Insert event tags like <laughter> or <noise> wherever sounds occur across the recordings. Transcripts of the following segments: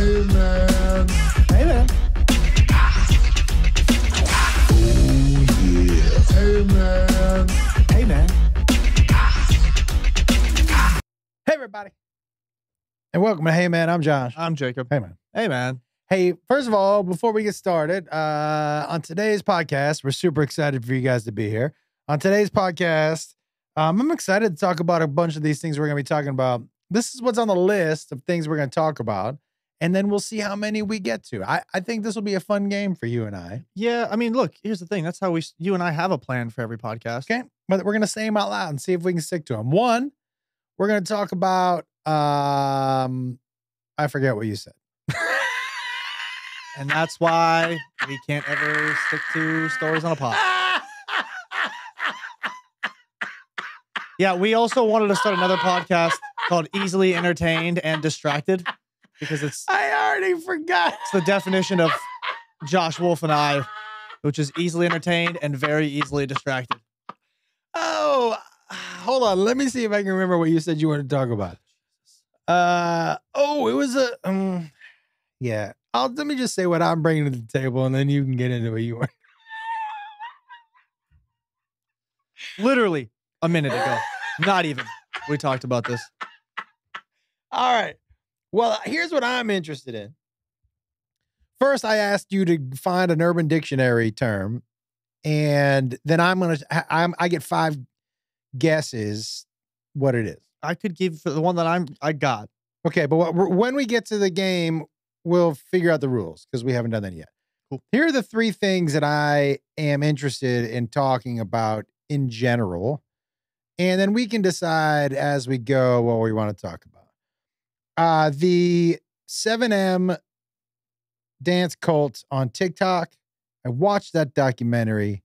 Hey man. Hey man. Hey man. Hey man. Hey everybody. And welcome to Hey Man. I'm Josh. I'm Jacob. Hey man. Hey, man. Hey, first of all, before we get started, uh, on today's podcast, we're super excited for you guys to be here. On today's podcast, um, I'm excited to talk about a bunch of these things we're going to be talking about. This is what's on the list of things we're going to talk about, and then we'll see how many we get to. I, I think this will be a fun game for you and I. Yeah, I mean, look, here's the thing. That's how we, you and I have a plan for every podcast. Okay, but we're going to say them out loud and see if we can stick to them. One, we're going to talk about. Um, I forget what you said. And that's why we can't ever stick to stories on a pod. <laughs> Yeah, we also wanted to start another podcast called Easily Entertained and Distracted because it's, I already forgot. it's the definition of <laughs> Josh Wolf and I, which is easily entertained and very easily distracted. Oh, hold on. Let me see if I can remember what you said you wanted to talk about. Uh oh, it was a um, yeah. I'll let me just say what I'm bringing to the table, and then you can get into what you want. Literally a minute ago. Not even. We talked about this. All right. Well, here's what I'm interested in. First, I asked you to find an Urban Dictionary term, and then I'm gonna I'm I get five guesses what it is. I could give for the one that I'm I got. Okay, but what, when we get to the game, we'll figure out the rules because we haven't done that yet. Cool. Here are the three things that I am interested in talking about in general, and then we can decide as we go what we want to talk about. Uh, the 7M dance cult on TikTok. I watched that documentary.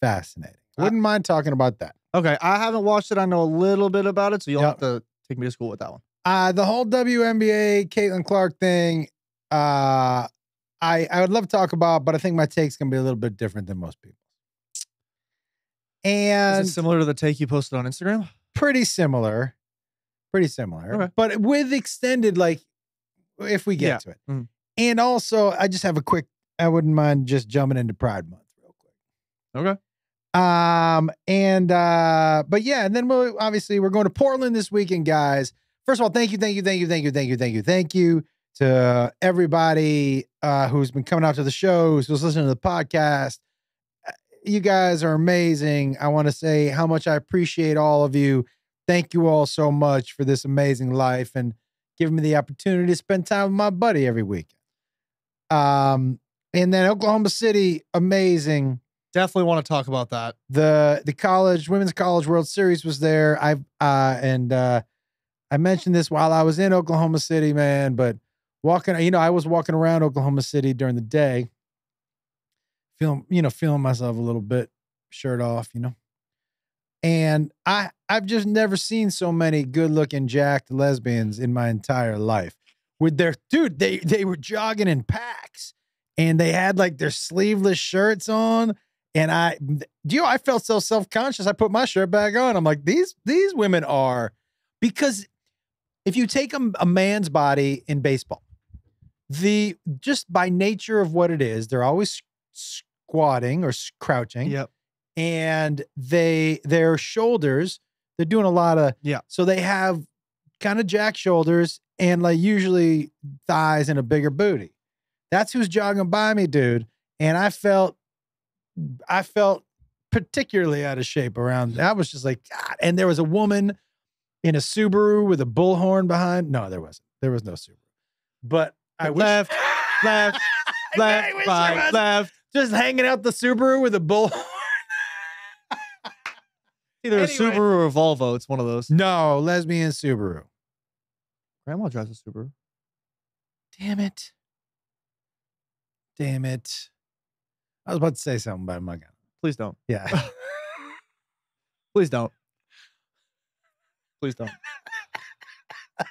Fascinating. Wouldn't mind talking about that. Okay, I haven't watched it. I know a little bit about it, so you'll Yep. have to take me to school with that one. Uh, the whole WNBA Caitlin Clark thing, uh, I I would love to talk about, but I think my take's gonna be a little bit different than most people. And Is it similar to the take you posted on Instagram? pretty similar, pretty similar, Okay. but with extended like if we get Yeah. to it. Mhm. And also, I just have a quick. I wouldn't mind just jumping into Pride Month real quick. Okay. Um, and uh, but yeah, and then we'll obviously we're going to Portland this weekend, guys. First of all, thank you, thank you, thank you, thank you, thank you, thank you, thank you to everybody uh who's been coming out to the shows, who's listening to the podcast. Uh, You guys are amazing. I want to say how much I appreciate all of you. Thank you all so much for this amazing life and giving me the opportunity to spend time with my buddy every weekend. Um, and then Oklahoma City, amazing Definitely want to talk about that. the the college women's college world series was there i've uh and uh i mentioned this while i was in oklahoma city man but walking you know i was walking around oklahoma city during the day feeling you know feeling myself a little bit shirt off you know and i i've just never seen so many good looking jacked lesbians in my entire life with their dude they they were jogging in packs and they had like their sleeveless shirts on and I, do you know, I felt so self conscious. I put my shirt back on. I'm like, these these women are, because if you take a, a man's body in baseball, the just by nature of what it is, they're always squatting or crouching, Yep. And they their shoulders, they're doing a lot of Yeah. So they have kind of jack shoulders and like usually thighs and a bigger booty. That's who's jogging by me, dude. And I felt I felt particularly out of shape around. I was just like, God. And there was a woman in a Subaru with a bullhorn behind. No, there wasn't. There was no Subaru. But I wish- Left, left, <laughs> left, wish there right, was. left. just hanging out the Subaru with a bullhorn. Either Anyway. a Subaru or a Volvo. It's one of those. No, lesbian Subaru. Grandma drives a Subaru. Damn it. Damn it. I was about to say something, but I'm not gonna. Please don't. Yeah. <laughs> <laughs> Please don't. Please don't. <laughs>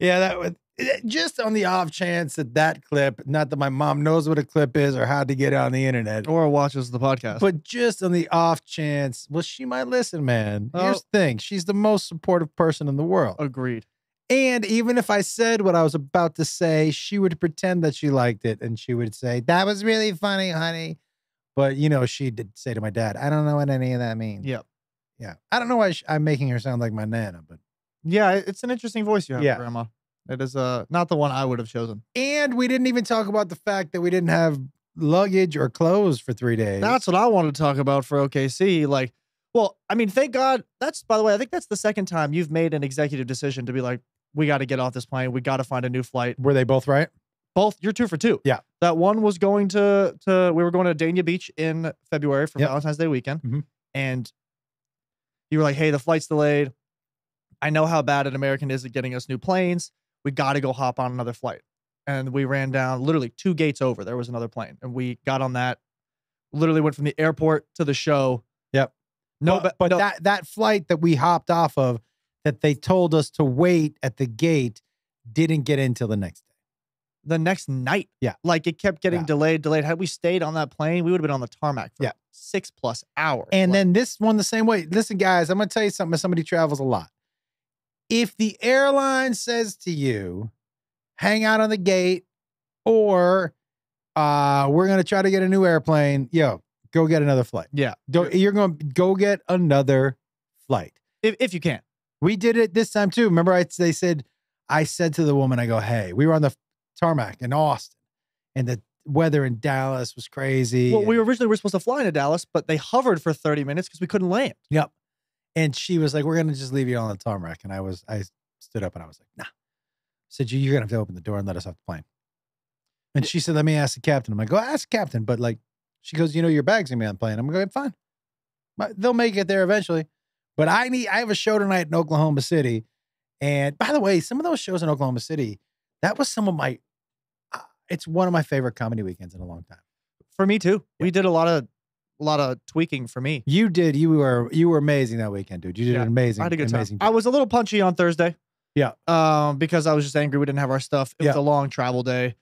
yeah, that would Eh, just on the off chance that that clip, not that my mom knows what a clip is or how to get it on the internet, Or watches the podcast. but just on the off chance, well, she might listen, man. Oh. Here's Oh. the thing she's the most supportive person in the world. Agreed. And even if I said what I was about to say, she would pretend that she liked it and she would say, That was really funny, honey. But, you know, she did say to my dad, I don't know what any of that means. Yep. Yeah. I don't know why I'm making her sound like my Nana, but. Yeah, it's an interesting voice you have, Yeah. Grandma. It is uh not the one I would have chosen. And we didn't even talk about the fact that we didn't have luggage or clothes for three days. That's what I wanted to talk about for OKC. Like, well, I mean, thank God. That's by the way, I think that's the second time you've made an executive decision to be like, we got to get off this plane. We got to find a new flight. Were they both right? Both you're two for two. Yeah. That one was going to to we were going to Dania Beach in February for Yep. Valentine's Day weekend, Mhm. and you were like, hey, the flight's delayed. I know how bad an American is at getting us new planes. We got to go hop on another flight. And we ran down literally two gates over. There was another plane, and we got on that. Literally went from the airport to the show. Yep. No, but, but, no, that that flight that we hopped off of that they told us to wait at the gate didn't get in till the next day. the next night. Yeah. Like it kept getting Yeah. delayed, delayed. Had we stayed on that plane, we would have been on the tarmac for Yeah. six plus hours. And Like, then this one the same way. Listen, guys, I'm gonna tell you something. Somebody travels a lot, if the airline says to you, "Hang out on the gate," or uh, "We're gonna try to get a new airplane," yo, go get another flight. yeah, Go, you're gonna go get another flight. if, if you can. We did it this time too. Remember, I they said I said to the woman, I go, "Hey, we were on the tarmac in Austin, and the weather in Dallas was crazy." Well, we originally were supposed to fly into Dallas, but they hovered for 30 minutes because we couldn't land. Yep. And she was like, "We're gonna just leave you on the tarmac." And I was, I stood up and I was like, "Nah." I said, "You- "You're gonna have to open the door and let us off the plane." And she said, "Let me ask the captain." I'm like, "Go ask the captain." But like, she goes, "You know, your bag's gonna be on the plane." I'm going, "Fine, but they'll make it there eventually." But I need, I have a show tonight in Oklahoma City, and by the way, some of those shows in Oklahoma City, that was some of my, uh, it's one of my favorite comedy weekends in a long time. For me too. Yeah. We did a lot of a lot of tweaking for me. You did, you were, you were amazing that weekend, dude. You did Yeah, an amazing, I had a good time. amazing. I was a little punchy on Thursday. Yeah. Um, because I was just angry we didn't have our stuff. It was a long travel day,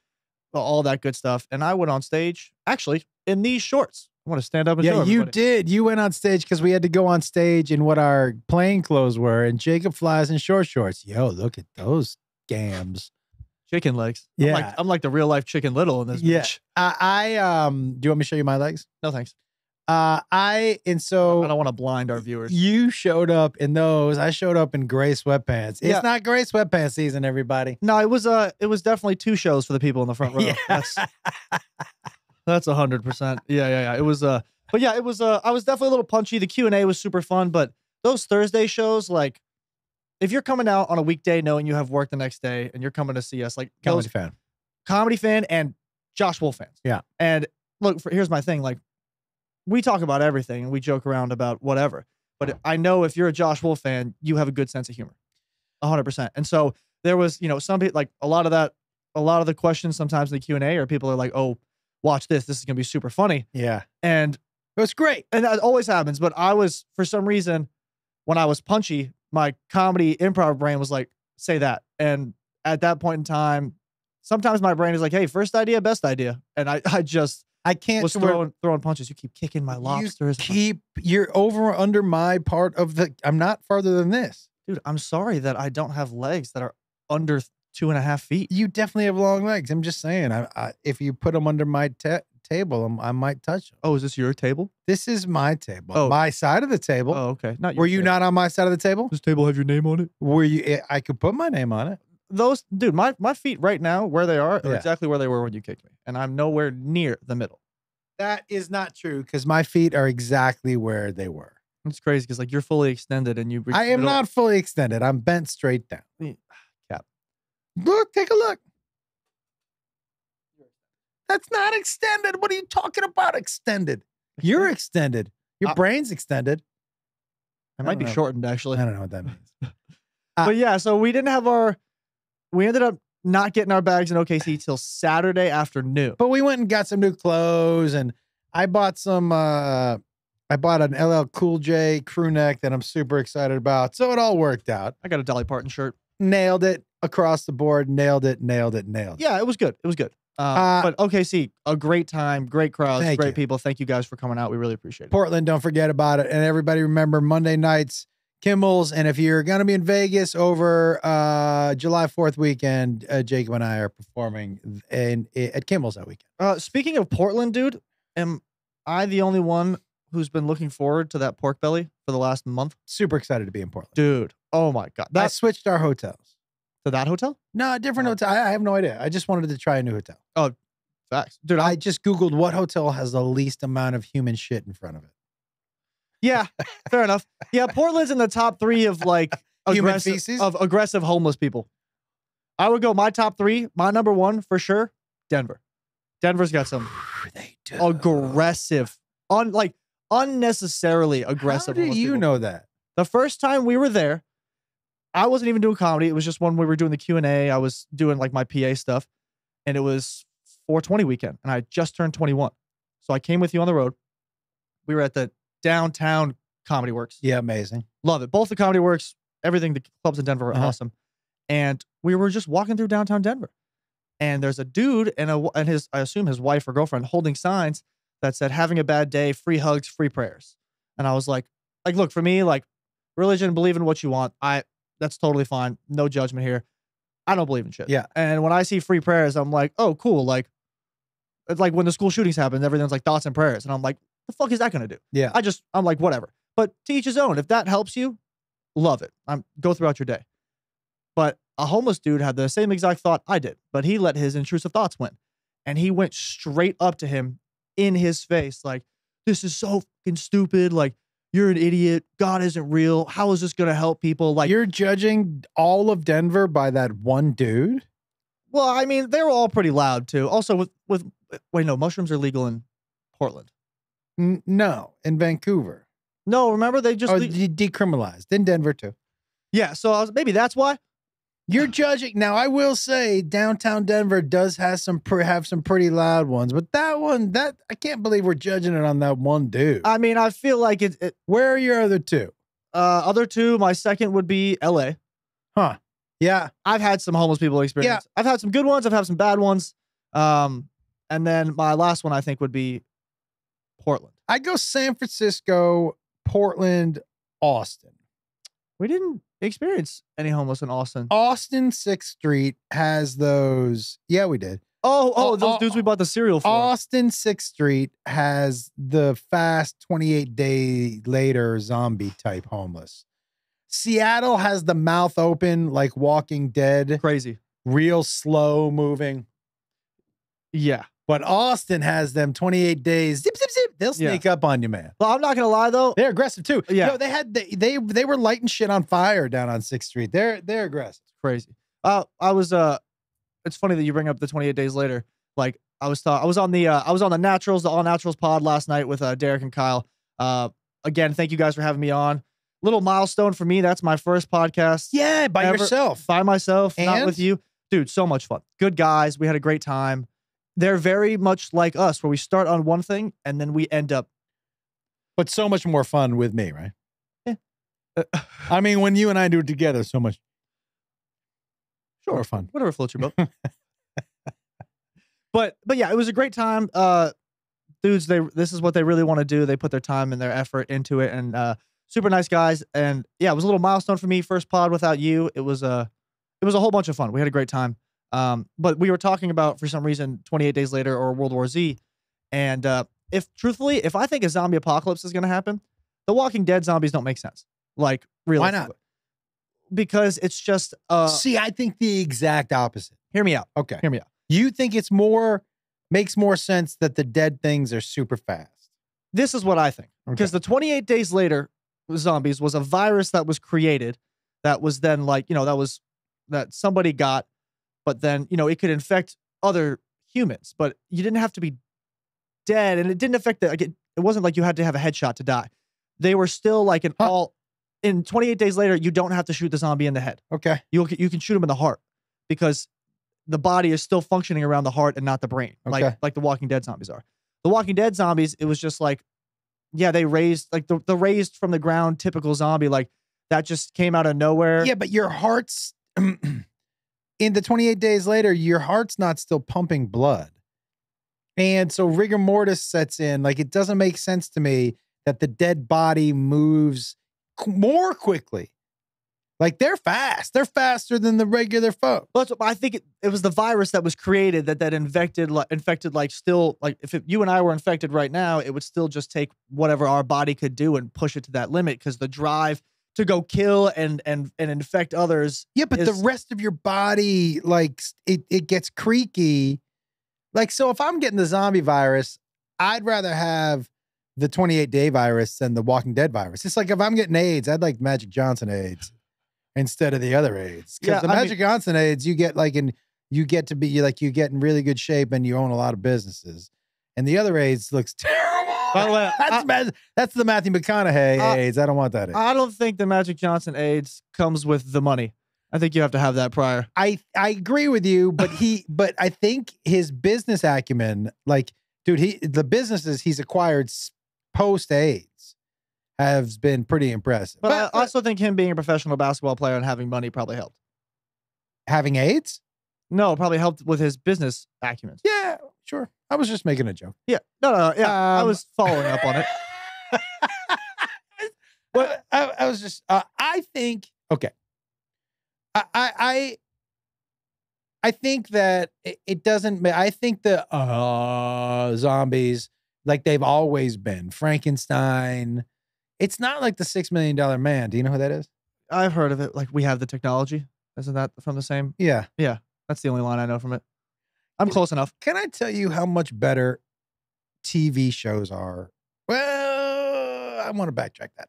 all that good stuff. And I went on stage actually in these shorts. I want to stand up and Yeah, you did. You went on stage because we had to go on stage in what our plain clothes were, and Jacob flies in short shorts. Yo, look at those gams. chicken legs. I'm Yeah. like, I'm like the real life chicken little in this Yeah. bitch. I, I um, do you want me to show you my legs? No thanks. Uh, I and so I don't want to blind our viewers. you showed up in those. I showed up in gray sweatpants. Yeah. It's not gray sweatpants season, everybody. No, it was uh it was definitely two shows for the people in the front <laughs> row. Yeah. That's that's a hundred percent. Yeah, yeah, yeah. It was uh but yeah, it was uh I was definitely a little punchy. The Q and A was super fun, but those Thursday shows, like if you're coming out on a weekday knowing you have work the next day and you're coming to see us, like Comedy those fan. comedy fan and Josh Wolf fans. Yeah. And look, for, here's my thing. Like, we talk about everything and we joke around about whatever. But I know if you're a Josh Wolf fan, you have a good sense of humor, hundred percent. And so there was, you know, some people like a lot of that, a lot of the questions sometimes in the Q and A are people are like, "Oh, watch this. This is gonna be super funny." Yeah, And it was great. and that always happens. But I was, for some reason, when I was punchy, my comedy improv brain was like, say that. And at that point in time, sometimes my brain is like, hey, first idea, best idea. And I, <laughs> I just I can't was throwing, throwing punches. You keep kicking my lobsters. keep you're over under my part of the. I'm not farther than this. Dude, I'm sorry that I don't have legs that are under two and a half feet. You definitely have long legs. I'm just saying. I, I if you put them under my ta- table, I'm- I might touch them. Oh, is this your table? This is my table. Oh. My side of the table. Oh, okay. Not Were you table. not on my side of the table? This table have your name on it? Were you? eh, I could put my name on it. Those, dude, my, my feet right now, where they are, are Yeah. exactly where they were when you kicked me. And I'm nowhere near the middle. That is not true because my feet are exactly where they were. It's crazy because like you're fully extended and you. reach I am middle. not fully extended. I'm bent straight down. <sighs> Cap. Look, take a look. That's not extended. What are you talking about? Extended. You're extended. Your Uh, brain's extended. It I might don't be know. shortened actually. I don't know what that <laughs> means. Uh, but yeah, so we didn't have our. We ended up not getting our bags in OKC till Saturday afternoon. But we went and got some new clothes, and I bought some. uh I bought an LL Cool J crew neck that I'm super excited about. So it all worked out. I got a Dolly Parton shirt. Nailed it across the board. Nailed it. Nailed it. Nailed it. Yeah, it was good. It was good. Uh, Uh, but OKC, a great time, great crowds, great you. people. Thank you guys for coming out. We really appreciate it. Portland, don't forget about it. And everybody remember Monday nights, Kimmel's, and if you're gonna be in Vegas over uh, July Fourth weekend, uh, Jacob and I are performing in, at Kimmel's that weekend. Uh, speaking of Portland, dude, am I the only one who's been looking forward to that pork belly for the last month? Super excited to be in Portland. Dude, oh my god, I switched our hotels. to that hotel. No, a different Oh. hotel. I, I have no idea. I just wanted to try a new hotel. Oh, facts, dude. I I just googled what hotel has the least amount of human shit in front of it. Yeah, fair enough. Yeah, Portland's in the top three of like oh, aggressive of aggressive homeless people. I would go my top three. My number one for sure, Denver. Denver's got some they do. aggressive, un like unnecessarily aggressive. How do you people. know that? The first time we were there, I wasn't even doing comedy. It was just when we were doing the Q and A. I was doing like my PA stuff, and it was 420 weekend, and I just turned 21. So I came with you on the road. We were at the downtown Comedy Works. Yeah, amazing. Love it. Both the Comedy Works, everything. The clubs in Denver are Uh-huh. awesome. And we were just walking through downtown Denver, and there's a dude and a and his I assume his wife or girlfriend holding signs that said "Having a bad day, free hugs, free prayers." And I was like, like, look for me, like religion, believe in what you want. I that's totally fine. No judgment here. I don't believe in shit. Yeah. And when I see free prayers, I'm like, oh, cool. Like, it's like when the school shootings happened, everyone's like thoughts and prayers, and I'm like, the fuck is that gonna do? Yeah. I just I'm like whatever. But to each his own. If that helps you, love it. I'm go throughout your day. But a homeless dude had the same exact thought I did, but he let his intrusive thoughts win, and he went straight up to him in his face, like, "This is so fucking stupid. Like, you're an idiot. God isn't real. How is this gonna help people?" Like, You're judging all of Denver by that one dude? well, I mean, they were all pretty loud too. Also, with with wait, no, mushrooms are legal in Portland. N- no, in Vancouver. No, remember they just oh, le- de- decriminalized in Denver too. yeah. So I was, maybe that's why. You're <sighs> judging now. I will say downtown Denver does has some pre- have some pretty loud ones, but that one that I can't believe we're judging it on that one dude. I mean, I feel like it, it Where are your other two? Uh, other two, my second would be LA. Huh? Yeah, I've had some homeless people experience. Yeah. I've had some good ones. I've had some bad ones. Um, and then my last one I think would be Portland. I go San Francisco, Portland, Austin. We didn't experience any homeless in Austin. Austin Sixth Street has those. Yeah, we did. Oh, oh, Oh, those oh, dudes we bought the cereal for. Austin Sixth Street has the fast 28 day later zombie type homeless. Seattle has the mouth open like Walking Dead, Crazy. real slow moving. Yeah. But Austin has them 28 days. Zip, zip, zip. They'll Yeah. sneak up on you, man. Well, I'm not gonna lie though. They're aggressive too. Yeah. Yo, they had they, they they were lighting shit on fire down on Sixth Street. They're they're aggressive. crazy. Uh, I was uh, it's funny that you bring up the 28 days later. Like I was, ta- I was on the, uh, I was on the Naturals, the All Naturals pod last night with uh, Derek and Kyle. Uh, again, thank you guys for having me on. Little milestone for me. That's my first podcast Yeah, by Ever- yourself. by myself, not with you, dude. So much fun. Good guys. We had a great time. They're very much like us, where we start on one thing and then we end up. But so much more fun with me, right? Uh, I mean, when you and I do it together, so much Sure. more fun. whatever floats your boat. <laughs> but but yeah, it was a great time. Uh dudes, they this is what they really want to do. They put their time and their effort into it and uh super nice guys. And yeah, it was a little milestone for me. First pod without you. It was a it was a whole bunch of fun. We had a great time. Um, but we were talking about for some reason 28 days later or World War Z. And uh if truthfully, if I think a zombie apocalypse is gonna happen, the Walking Dead zombies don't make sense. Like really Why not? Because it's just uh See, I think the exact opposite. hear me out. Okay. Hear me out. You think it's more makes more sense that the dead things are super fast. this is what I think. Because the 28 days later zombies was a virus that was created that was then like, you know, that was that somebody got, but then, you know, it could infect other humans, but you didn't have to be dead and it didn't affect the, like, it, it wasn't like you had to have a headshot to die. They were still like an Huh. all, in 28 days later, you don't have to shoot the zombie in the head. Okay. You, you can shoot him in the heart because the body is still functioning around the heart and not the brain, Okay. like like the Walking Dead zombies are. The Walking Dead zombies, it was just like, yeah, they raised like the, the raised from the ground typical zombie, like that just came out of nowhere. Yeah, but your heart's <clears throat> in the 28 days later, your heart's not still pumping blood. And so rigor mortis sets in. Like it doesn't make sense to me that the dead body moves more quickly. Like they're fast. They're faster than the regular folk. Well, I think it, it was the virus that was created that that infected like infected like still like if it, you and I were infected right now, it would still just take whatever our body could do and push it to that limit because the drive to go kill and and and infect others. Yeah, but is- the rest of your body, like it, it gets creaky. Like, so if I'm getting the zombie virus, I'd rather have the 28 day virus than the Walking Dead virus. It's like if I'm getting AIDS, I'd like Magic Johnson AIDS instead of the other AIDS. Because Yeah, the I mean- Magic Johnson AIDS, you get like in you get to be like you get in really good shape and you own a lot of businesses. And the other AIDS looks <laughs> terrible. By the way, <laughs> that's, I- that's the Matthew McConaughey Uh, AIDS. I don't want that AIDS. I don't think the Magic Johnson AIDS comes with the money. I think you have to have that prior. I I agree with you, but he <laughs> but I think his business acumen, like dude, he the businesses he's acquired post AIDS has been pretty impressive. But, But, I also think him being a professional basketball player and having money probably helped. having AIDS, No, probably helped with his business acumen. yeah, sure. I was just making a joke. Yeah, no, no, no, yeah. I Um, was following up on it. <laughs> But I, I was just uh, I think okay. I I I, I think that it, it doesn't. I think the uh zombies like they've always been Frankenstein. It's not like the six million dollar man. Do you know who that is? I've heard of it. Like we have the technology. Isn't that from the same? Yeah. Yeah. That's the only line I know from it. I'm close enough. Can I tell you how much better TV shows are? Well, I want to backtrack that.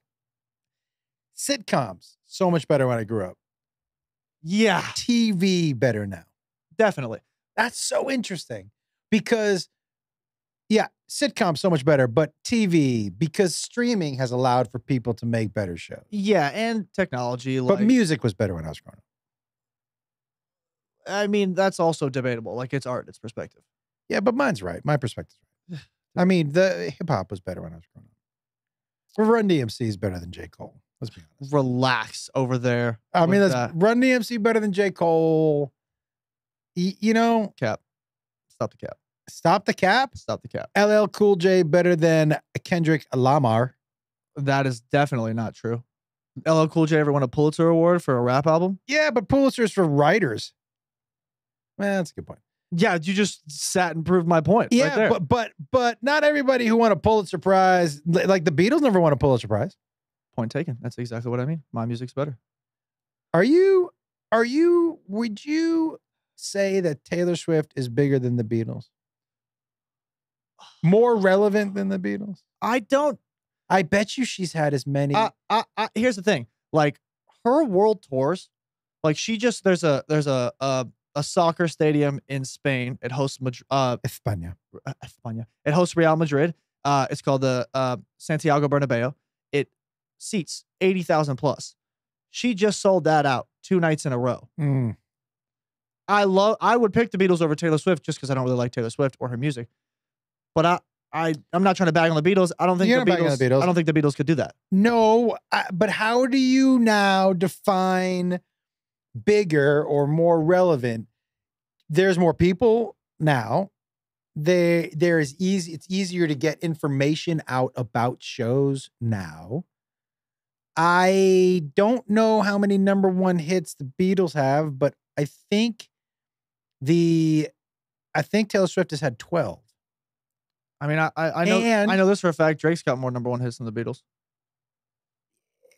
Sitcoms so much better when I grew up. Yeah, TV better now. definitely. That's so interesting because, yeah, sitcoms so much better, but TV because streaming has allowed for people to make better shows. Yeah, and technology. Like, But music was better when I was growing up. I mean, that's also debatable. Like it's art, it's perspective. Yeah, but mine's right. My perspective's right. I mean, the hip hop was better when I was growing up. Run DMC is better than J. Cole. Let's be honest. Relax over there. I mean, that's that. Run DMC better than J. Cole. Y- you know, cap. Stop the cap. stop the cap. Stop the cap. LL Cool J better than Kendrick Lamar. That is definitely not true. LL Cool J ever won a Pulitzer Award for a rap album? Yeah, but Pulitzer's for writers. Well, that's a good point. Yeah, you just sat and proved my point. Yeah, right there. but but but not everybody who won a Pulitzer Prize, li- like the Beatles, never won a Pulitzer Prize. point taken. That's exactly what I mean. My music's better. Are you? Are you? Would you say that Taylor Swift is bigger than the Beatles? More relevant than the Beatles? I don't. I bet you she's had as many. I, I, I, here's the thing. Like her world tours, like she just there's a there's a a, a soccer stadium in Spain. It hosts Madrid. Uh, España. uh, España. It hosts Real Madrid. Uh, it's called the uh, Santiago Bernabeu. It seats 80,000 plus. She just sold that out two nights in a row. Mm. I love I would pick the Beatles over Taylor Swift just because I don't really like Taylor Swift or her music. But I I I'm not trying to bag on the Beatles. I don't think the Beatles, the Beatles. I don't think the Beatles could do that. No, I, but how do you now define bigger or more relevant? There's more people now. There, there is easy. It's easier to get information out about shows now. I don't know how many number one hits the Beatles have, but I think the, I think Taylor Swift has had twelve. I mean, I I, I know And- I know this for a fact. Drake's got more number one hits than the Beatles.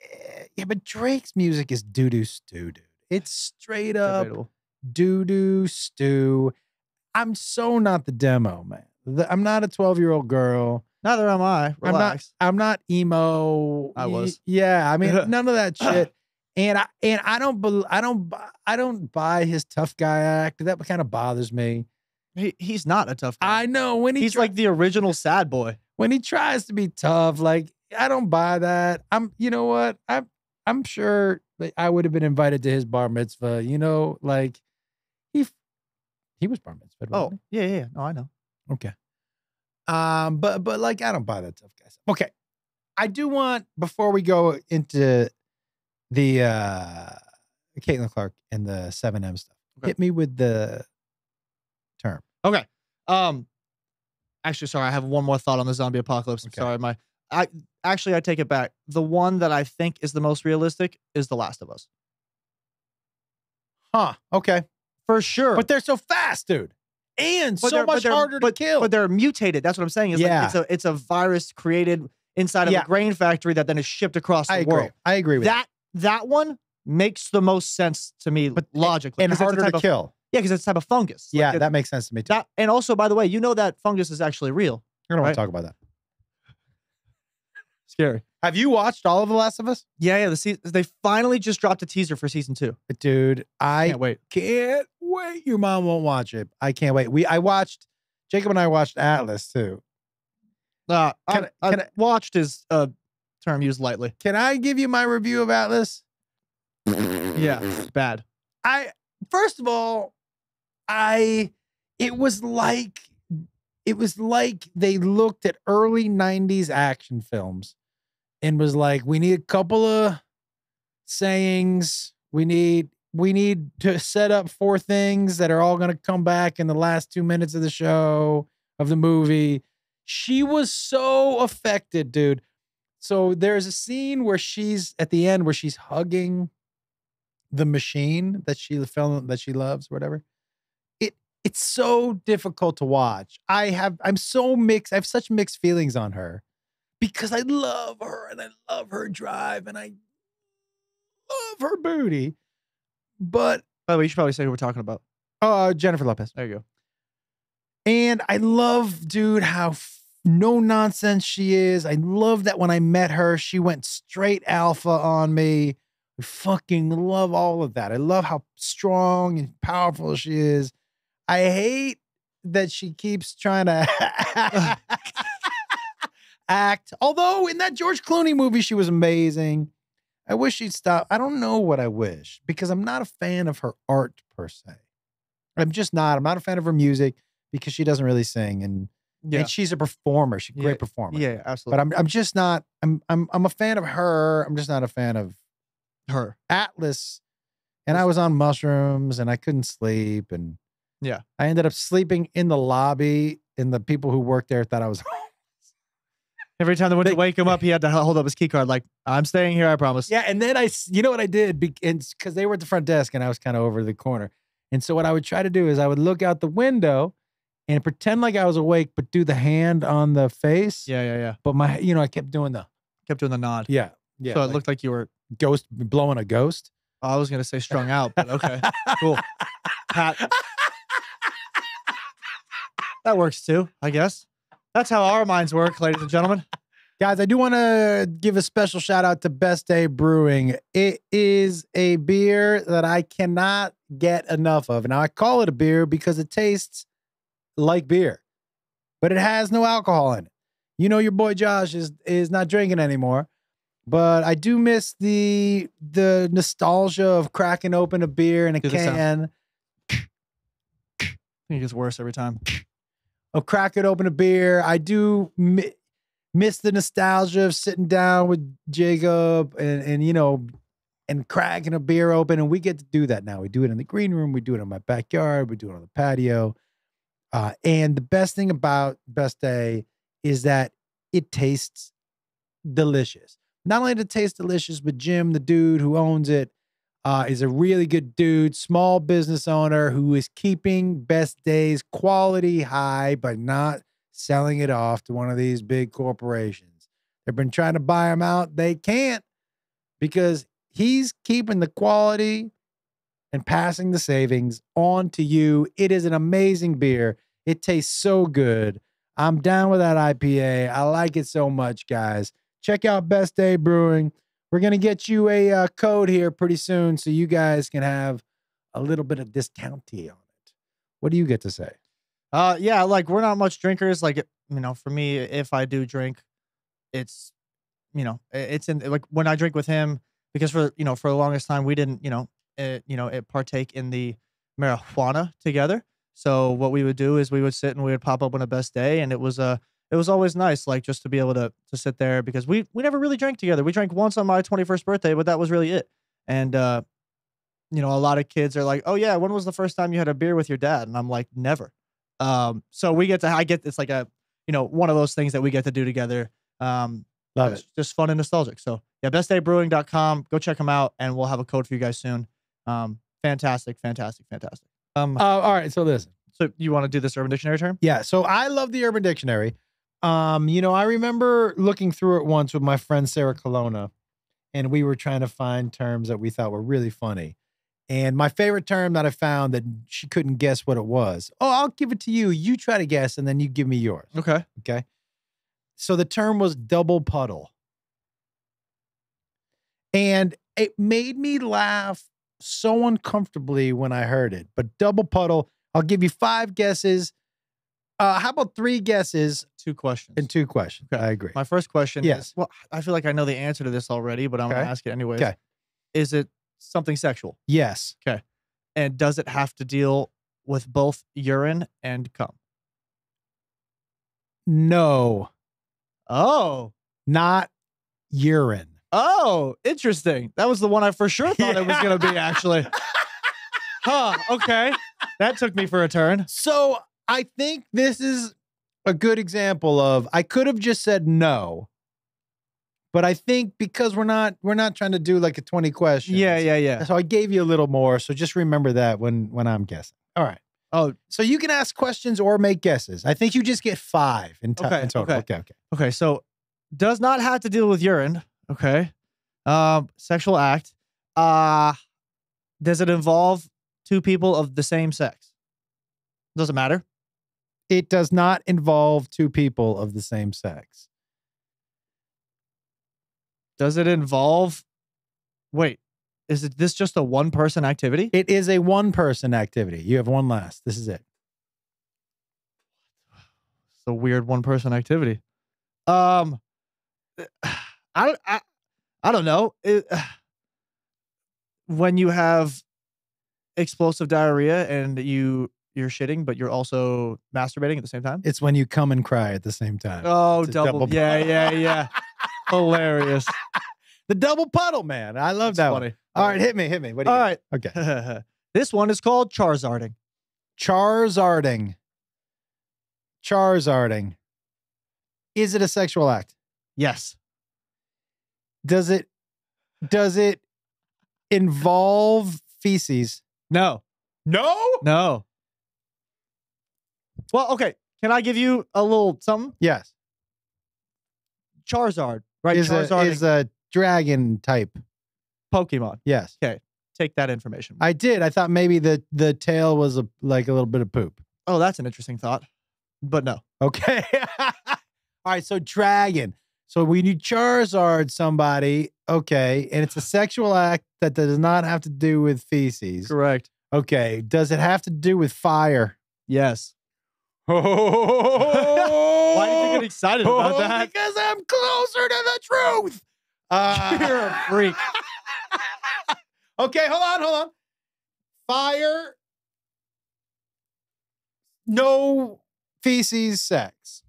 Eh, Yeah, but Drake's music is doo doo stew, dude. It's straight up doo doo stew. I'm so not the demo, man. The- I'm not a 12 year old girl. Neither am I. I'm not. Relax. I'm not emo. I was. Yeah, I mean <laughs> none of that shit. <laughs> And I and I don't. bel I don't. I don't buy his tough guy act. That kind of bothers me. He, he's not a tough guy. I know when he he's try- like the original sad boy. when he tries to be tough. Like I don't buy that. I'm. You know what? I'm. I'm sure that I would have been invited to his bar mitzvah. You know, like he. He was bar mitzvah. Oh, yeah, yeah, yeah. No, I know. Okay. Um, but but like I don't buy that tough guy. stuff. Okay. I do want before we go into the uh Caitlin Clark and the 7M stuff. Okay. Hit me with the term. Okay. Um actually sorry, I have one more thought on the zombie apocalypse. I'm Okay. sorry. My I actually I take it back. The one that I think is the most realistic is The Last of Us. Huh. Okay. For sure. But they're so fast, dude. And But so much harder but, to kill. But they're mutated. That's what I'm saying. Is Yeah. like it's a it's a virus created inside of Yeah. a grain factory that then is shipped across the I agree. world. I agree with That that one makes the most sense to me But- logically. And it's harder to of- kill. Yeah, because it's a type of fungus. Like, yeah, it- that makes sense to me too. that and also by the way, you know that fungus is actually real. I don't want right. to talk about that. Scary. Have you watched all of The Last of Us? Yeah, yeah. The se- they finally just dropped a teaser for season two. Dude, I Can't wait. can't wait. Your mom won't watch it. I can't wait. We I watched Jacob and I watched Atlas too. Uh, Can I, I- can I I- watched is a term used lightly. Can I give you my review of Atlas? Yeah, bad. I first of all, I it was like it was like they looked at early 90s action films and was like, we need a couple of sayings. We need we need to set up four things that are all gonna come back in the last two minutes of the show of the movie. She was so affected, dude. So there's a scene where she's at the end where she's hugging the machine that she film that she loves, whatever. It it's so difficult to watch. I have I'm so mixed. I have such mixed feelings on her because I love her and I love her drive and I love her booty. But By the way, you should probably say who we're talking about. uh Jennifer Lopez. There you go. And I love, dude, how no nonsense she is. I love that when I met her, she went straight alpha on me. I fucking love all of that. I love how strong and powerful she is. I hate that she keeps trying to <laughs> <laughs> act. Although in that George Clooney movie, she was amazing. I wish she'd stop. I don't know what I wish because I'm not a fan of her art per se. I'm just not. I'm not a fan of her music because she doesn't really sing and, Yeah, and she's a performer. She's a great Yeah, performer. yeah, absolutely. But I'm I'm just not I'm I'm I'm a fan of her. I'm just not a fan of her. Atlas. And I was on mushrooms and I couldn't sleep and Yeah. I ended up sleeping in the lobby and the people who worked there thought I was <laughs> Every time they went They- to wake him up, he had to hold up his key card, like, "I'm staying here, I promise." Yeah, and then I, you know what I did, because they were at the front desk and I was kind of over the corner, and so what I would try to do is I would look out the window and pretend like I was awake, but do the hand on the face. yeah, yeah, yeah. But my, you know, I kept doing the Kept doing the nod. yeah, yeah. so it like looked like you were. ghost blowing a ghost. Oh, I was gonna say strung out, but okay, cool. <laughs> Pat. That works too, I guess. That's how our minds work, ladies and gentlemen. Guys, I do want to give a special shout out to Best Day Brewing. It is a beer that I cannot get enough of. Now, I call it a beer because it tastes like beer, but it has no alcohol in it. You know, your boy Josh is is not drinking anymore, but I do miss the the nostalgia of cracking open a beer in a Do can. I think it gets worse every time. Of cracking open a beer. I do mi- miss the nostalgia of sitting down with Jacob and and you know and cracking a beer open. And we get to do that now. We do it in the green room. We do it in my backyard. We do it on the patio. Uh, and the best thing about Best Day is that it tastes delicious. Not only does it taste delicious, but Jim, the dude who owns it, uh, is a really good dude, small business owner who is keeping Best Days quality high but not selling it off to one of these big corporations. They've been trying to buy him out. They can't because he's keeping the quality and passing the savings on to you. It is an amazing beer. It tastes so good. I'm down with that IPA. I like it so much, guys. Check out Best Day Brewing. We're going to get you a uh, code here pretty soon so you guys can have a little bit of discount on it. What do you get to say? Uh, yeah, like we're not much drinkers. Like, you know, for me, if I do drink, it's, you know, it's in like when I drink with him because for you know for the longest time we didn't you know uh, you know it partake in the marijuana together. So what we would do is we would sit and we would pop up on a best day, and it was uh it was always nice like just to be able to to sit there because we we never really drank together. We drank once on my twenty first birthday, but that was really it. And uh, you know, a lot of kids are like, "Oh yeah, when was the first time you had a beer with your dad?" And I'm like, "Never." Um, so we get to I get it's like a you know one of those things that we get to do together. Um, Love it. Just fun and nostalgic. So yeah, bestdaybrewing.com. Go check them out, and we'll have a code for you guys soon. Um, fantastic, fantastic, fantastic. Um, Uh, all right. So listen. so you want to do this Urban Dictionary term? Yeah. So I love the Urban Dictionary. Um, you know, I remember looking through it once with my friend Sarah Colonna, and we were trying to find terms that we thought were really funny. And my favorite term that I found that she couldn't guess what it was. Oh, I'll give it to you. You try to guess, and then you give me yours. Okay. Okay. So the term was double puddle. And it made me laugh so uncomfortably when I heard it. But double puddle, I'll give you five guesses. Uh, how about three guesses Two questions. and two questions? Okay. I agree. My first question Yes. is well, I feel like I know the answer to this already, but I'm Okay. gonna ask it anyways. Okay. Is it something sexual? yes. Okay. And does it have to deal with both urine and cum? No, Oh. not urine. Oh, interesting. That was the one I for sure thought it was gonna be <laughs> actually. Huh. Okay. That took me for a turn. So I think this is a good example of I could have just said no, but I think because we're not we're not trying to do like a 20 questions. Yeah, yeah, yeah. So I gave you a little more. So just remember that when when I'm guessing. All right. Oh, So you can ask questions or make guesses. I think you just get five in, to- Okay, in total. okay. Okay. Okay. okay. So does not have to deal with urine. Okay. Um, sexual act. Uh does it involve two people of the same sex? Doesn't matter. It does not involve two people of the same sex. Does it involve wait, is it this just a one person activity? It is a one person activity. You have one last. This is it. It's a weird one person activity. Um <sighs> I don't I, I don't know. It, <sighs> when you have explosive diarrhea and you you're shitting but you're also masturbating at the same time? It's when you come and cry at the same time. Oh, double. double yeah, yeah, yeah. <laughs> Hilarious. The double puddle, man. I love That's that one. All right, hit me, hit me. What do you All right. Okay. <laughs> this one is called Charizarding. Charizarding. Charizarding. Is it a sexual act? Yes. Does it does it involve feces? No. No. No. Well, okay. Can I give you a little something? Yes. Charizard, right? Is a, is a dragon type. Pokemon. Yes. Okay. Take that information. I did. I thought maybe the the tail was a like a little bit of poop. oh, that's an interesting thought. But no. Okay. <laughs> All right. So dragon. So when you Charizard somebody, okay, and it's a sexual act that does not have to do with feces. Correct. Okay. Does it have to do with fire? Yes. Why Why did you get <laughs> excited about that? Because I'm closer to the truth. Uh, <laughs> You're a freak. <laughs> okay, hold on, hold on. Fire, no feces, sex.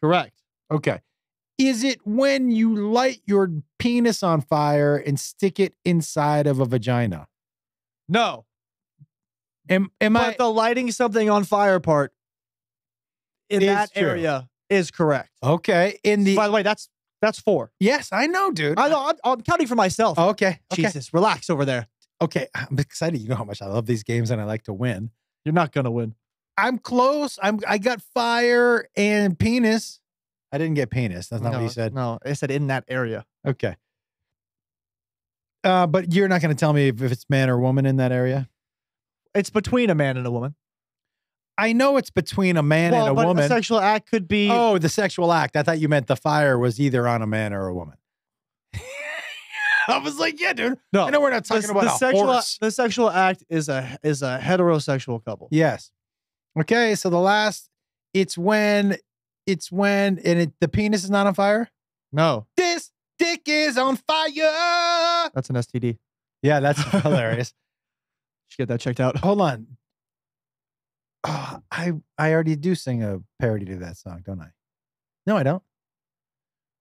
Correct. Okay. Is it when you light your penis on fire and stick it inside of a vagina? No. Am am but I the lighting something on fire part in Is that true. area is correct. okay? In the By the way, that's that's four. yes, I know, dude. I know. I'm, I'm counting for myself. okay, okay, Jesus, relax over there. okay. I'm excited. You know how much I love these games and I like to win. You're not gonna win. I'm close. I'm I got fire and penis. I didn't get penis. That's not no, what you said. No, I said in that area. Okay. Uh, but you're not going to tell me if, if it's man or woman in that area. It's between a man and a woman. I know it's between a man well, and a but woman. a sexual act could be. oh, the sexual act. I thought you meant the fire was either on a man or a woman. <laughs> I was like, yeah, dude. no, I know we're not the, talking about the a sexual horse. the sexual act is a is a heterosexual couple. Yes. Okay. So the last, it's when, it's when, and it, the penis is not on fire. No, This dick is on fire. that's an STD. Yeah, that's <laughs> hilarious. Should get that checked out. Hold on. Oh, I I already do sing a parody to that song, don't I? No, I don't.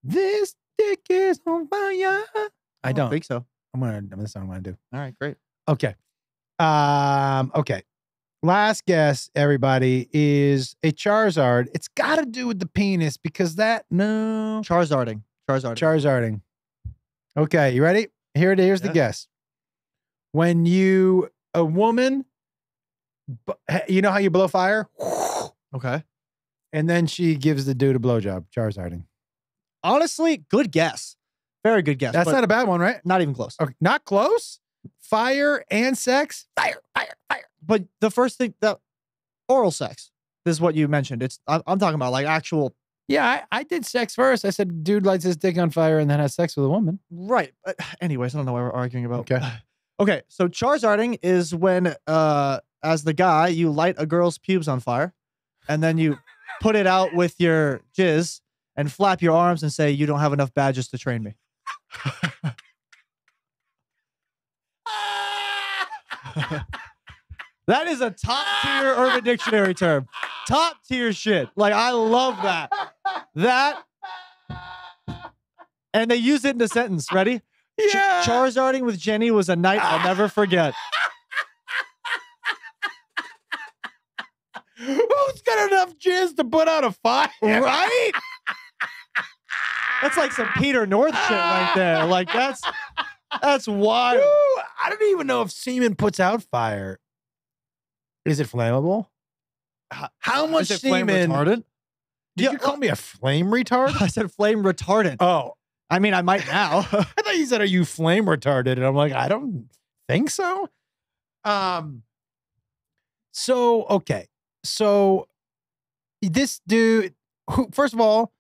This dick is on fire. I don't. think so. I'm gonna. That's what I'm gonna do. All right, great. Okay. Um. Okay. Last guess, everybody, is a Charizard. It's got to do with the penis because that no. Charizarding. Charizard. Charizarding. Okay, you ready? Here it here's the guess. When you a woman, you know how you blow fire, okay. and then she gives the dude a blowjob. Charizarding. Honestly, good guess. Very good guess. That's not a bad one, right? not even close. Okay, not close. Fire and sex. Fire, fire, fire. But the first thing that oral sex This is what you mentioned. It's I'm, I'm talking about like actual Yeah, I, I did sex first. I said, dude lights his dick on fire and then has sex with a woman. right. But anyways, I don't know what we're arguing about. Okay. <sighs> Okay. So charizarding is when uh as the guy you light a girl's pubes on fire, and then you <laughs> put it out with your jizz and flap your arms and say you don't have enough badges to train me. <laughs> That is a top tier Urban Dictionary term. Top tier shit. Like I love that. That and they use it in the sentence. Ready? Ch- Yeah. Charizarding with Jenny was a night I'll never forget. Who's got enough jizz to put out a fire? <laughs> Right? That's like some Peter North shit right there. Like that's that's wild. Ooh, I don't even know if semen puts out fire. Is it flammable? How- How much Is semen? retardant? Did Yeah, you call me a flame retard? <laughs> I said flame retardant. oh, I mean, I might now. <laughs> I thought you said, "Are you flame retarded?" And I'm like, I don't think so. Um. So okay, so this dude, who, first of all,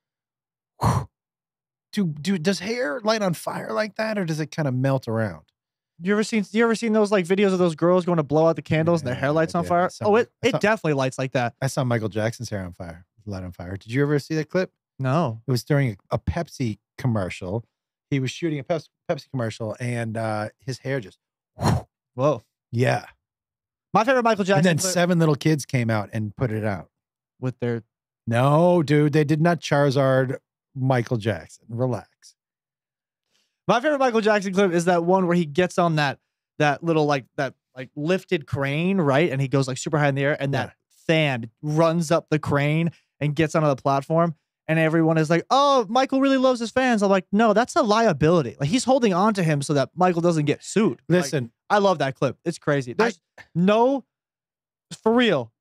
do do does hair light on fire like that, or does it kind of melt around? you ever seen you ever seen those like videos of those girls going to blow out the candles and their hair Yeah, lights on yeah, fire? some- Oh, it, I it definitely lights like that. I saw Michael Jackson's hair on fire, light on fire. Did you ever see that clip? No. It was during a, a Pepsi commercial. He was shooting a Pepsi, Pepsi commercial, and uh, his hair just, Whoa. yeah. My favorite Michael Jackson and then clip seven little kids came out and put it out. with their No, dude, they did not Charizard Michael Jackson. Relax. My favorite Michael Jackson clip is that one where he gets on that that little like that like lifted crane, right? And he goes like super high in the air, and that fan runs up the crane and gets onto the platform. And everyone is like, "Oh, Michael really loves his fans." I'm like, "No, that's a liability. Like he's holding on to him so that Michael doesn't get sued." Like, Listen, I love that clip. It's crazy. There's no, for real,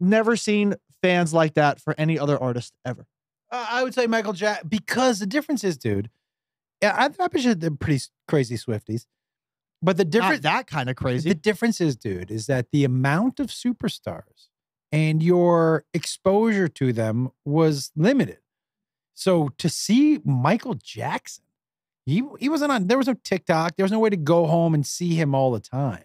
never seen fans like that for any other artist ever. uh, I would say Michael Jackson because the difference is, dude. Yeah, I, I bet you they're pretty crazy Swifties, but the Not difference that kind of crazy. The difference is, dude, is that the amount of superstars and your exposure to them was limited. So to see Michael Jackson, he he wasn't on. There was no TikTok. There was no way to go home and see him all the time.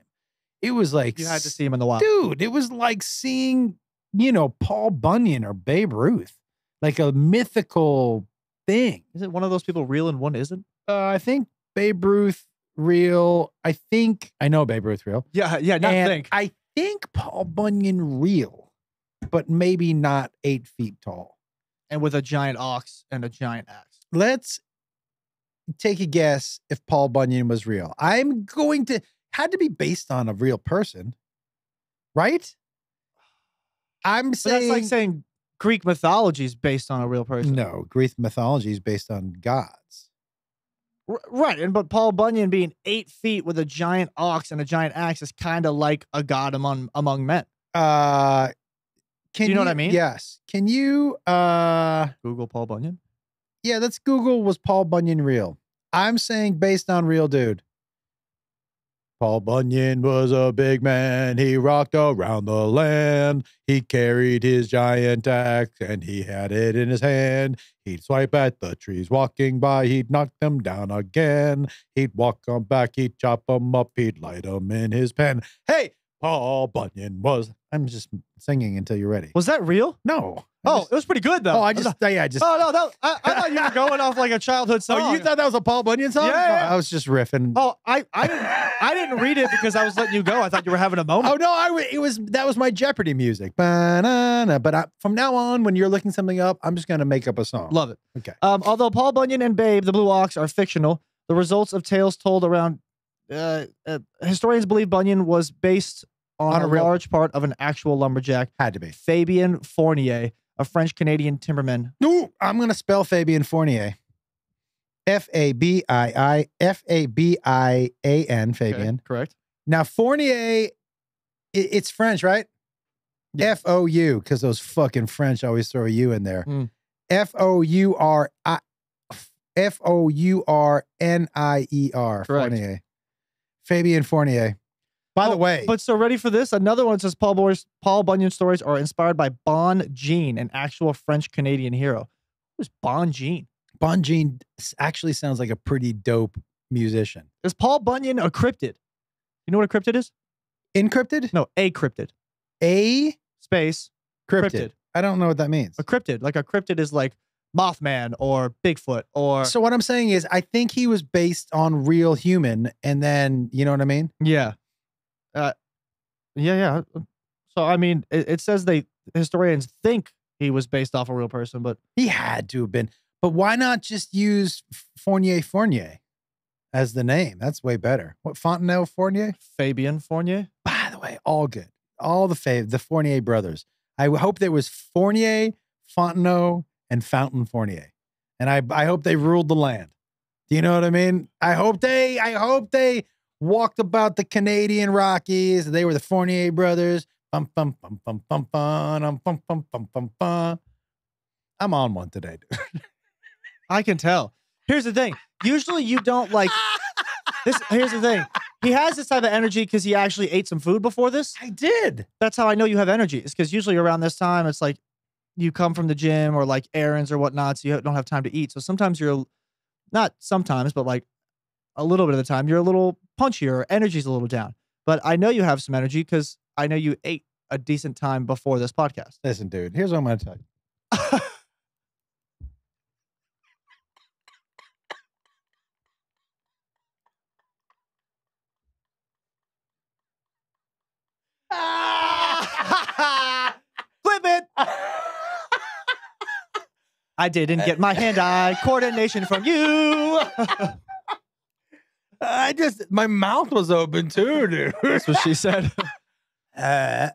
It was like, you had to see him in the wild. dude. It was like seeing, you know, Paul Bunyan or Babe Ruth, like a mythical thing. Is it one of those people real and one isn't? Uh, I think Babe Ruth real. I think I know Babe Ruth real. Yeah, yeah, not And think. I think Paul Bunyan real, but maybe not eight feet tall. And with a giant ox and a giant axe. Let's take a guess if Paul Bunyan was real. I'm going to had to be based on a real person, right? I'm But saying that's like saying Greek mythology is based on a real person. no. Greek mythology is based on gods. R- right. And but Paul Bunyan being eight feet with a giant ox and a giant axe is kind of like a god among among men. Uh, can you know what I mean? Yes. Can you? Uh, Google Paul Bunyan. Yeah. Let's Google was Paul Bunyan real. I'm saying based on real dude. Paul Bunyan was a big man. He rocked around the land. He carried his giant axe and he had it in his hand. He'd swipe at the trees walking by. He'd knock them down again. He'd walk on back. He'd chop them up. He'd light them in his pen. Hey, Paul Bunyan was. I'm just singing until you're ready. Was that real? No. I Oh, just- it was pretty good though. oh, I just, yeah, I just. Oh no, that, I, I thought you were <laughs> going off like a childhood song. Oh, you thought that was a Paul Bunyan song? Yeah, yeah. Oh, I was just riffing. Oh, I, I didn't I didn't read it because I was letting you go. I thought you were having a moment. Oh no, I it was that was my Jeopardy music. Ba-na-na. But I, from now on, when you're looking something up, I'm just gonna make up a song. Love it. Okay. Um, although Paul Bunyan and Babe, the Blue Ox, are fictional, the results of tales told around uh, uh, historians believe Bunyan was based on, a, large part of an actual lumberjack, Had to be. Fabian Fournier, a French Canadian timberman. No, I'm gonna spell Fabian Fournier. F A B I I F A B I A N, Okay, Fabian. correct. Now, Fournier, it's French, right? Yeah. F O U, because those fucking French always throw a U in there. Mm. F O U R I F O U R N I E R. Fournier. Fabian Fournier. By the way, But so ready for this? Another one says Paul Boy's Paul Bunyan stories are inspired by Bon Jean, an actual French Canadian hero. Who's Bon Jean? Bon Jean actually sounds like a pretty dope musician. Is Paul Bunyan a cryptid? You know what a cryptid is? Encrypted? No, a cryptid. A Space cryptid. Cryptid. I don't know what that means. a cryptid. Like a cryptid is like Mothman or Bigfoot or So what I'm saying is, I think he was based on real human, and then you know what I mean. yeah, yeah, yeah. Uh, so I mean, it, it says they historians think he was based off a real person, but He had to have been, but why not just use Fournier Fournier as the name? That's way better. What Fontenelle Fournier? Fabian Fournier. By the way, all good. All the fav, the Fournier brothers. I hope there was Fournier, Fontenot, and Fountain Fournier, and I I hope they ruled the land. Do you know what I mean? I hope they I hope they walked about the Canadian Rockies. They were the Fournier brothers. Bum bum bum bum bum bum um, bum bum bum bum bum. I'm on one today. dude. I can tell. Here's the thing. Usually you don't like this. Here's the thing. He has this type of energy because he actually ate some food before this. I did. That's how I know you have energy. It's because usually around this time, it's like you come from the gym or like errands or whatnot, so you don't have time to eat. So sometimes you're not sometimes, but like a little bit of the time, you're a little punchier or energy's a little down. But I know you have some energy because I know you ate a decent time before this podcast. Listen, dude. Here's what I'm going to tell you. <laughs> Flip it. <laughs> I didn't get my hand-eye coordination from you. <laughs> I just my mouth was open too, dude. That's what she said. <laughs> Uh,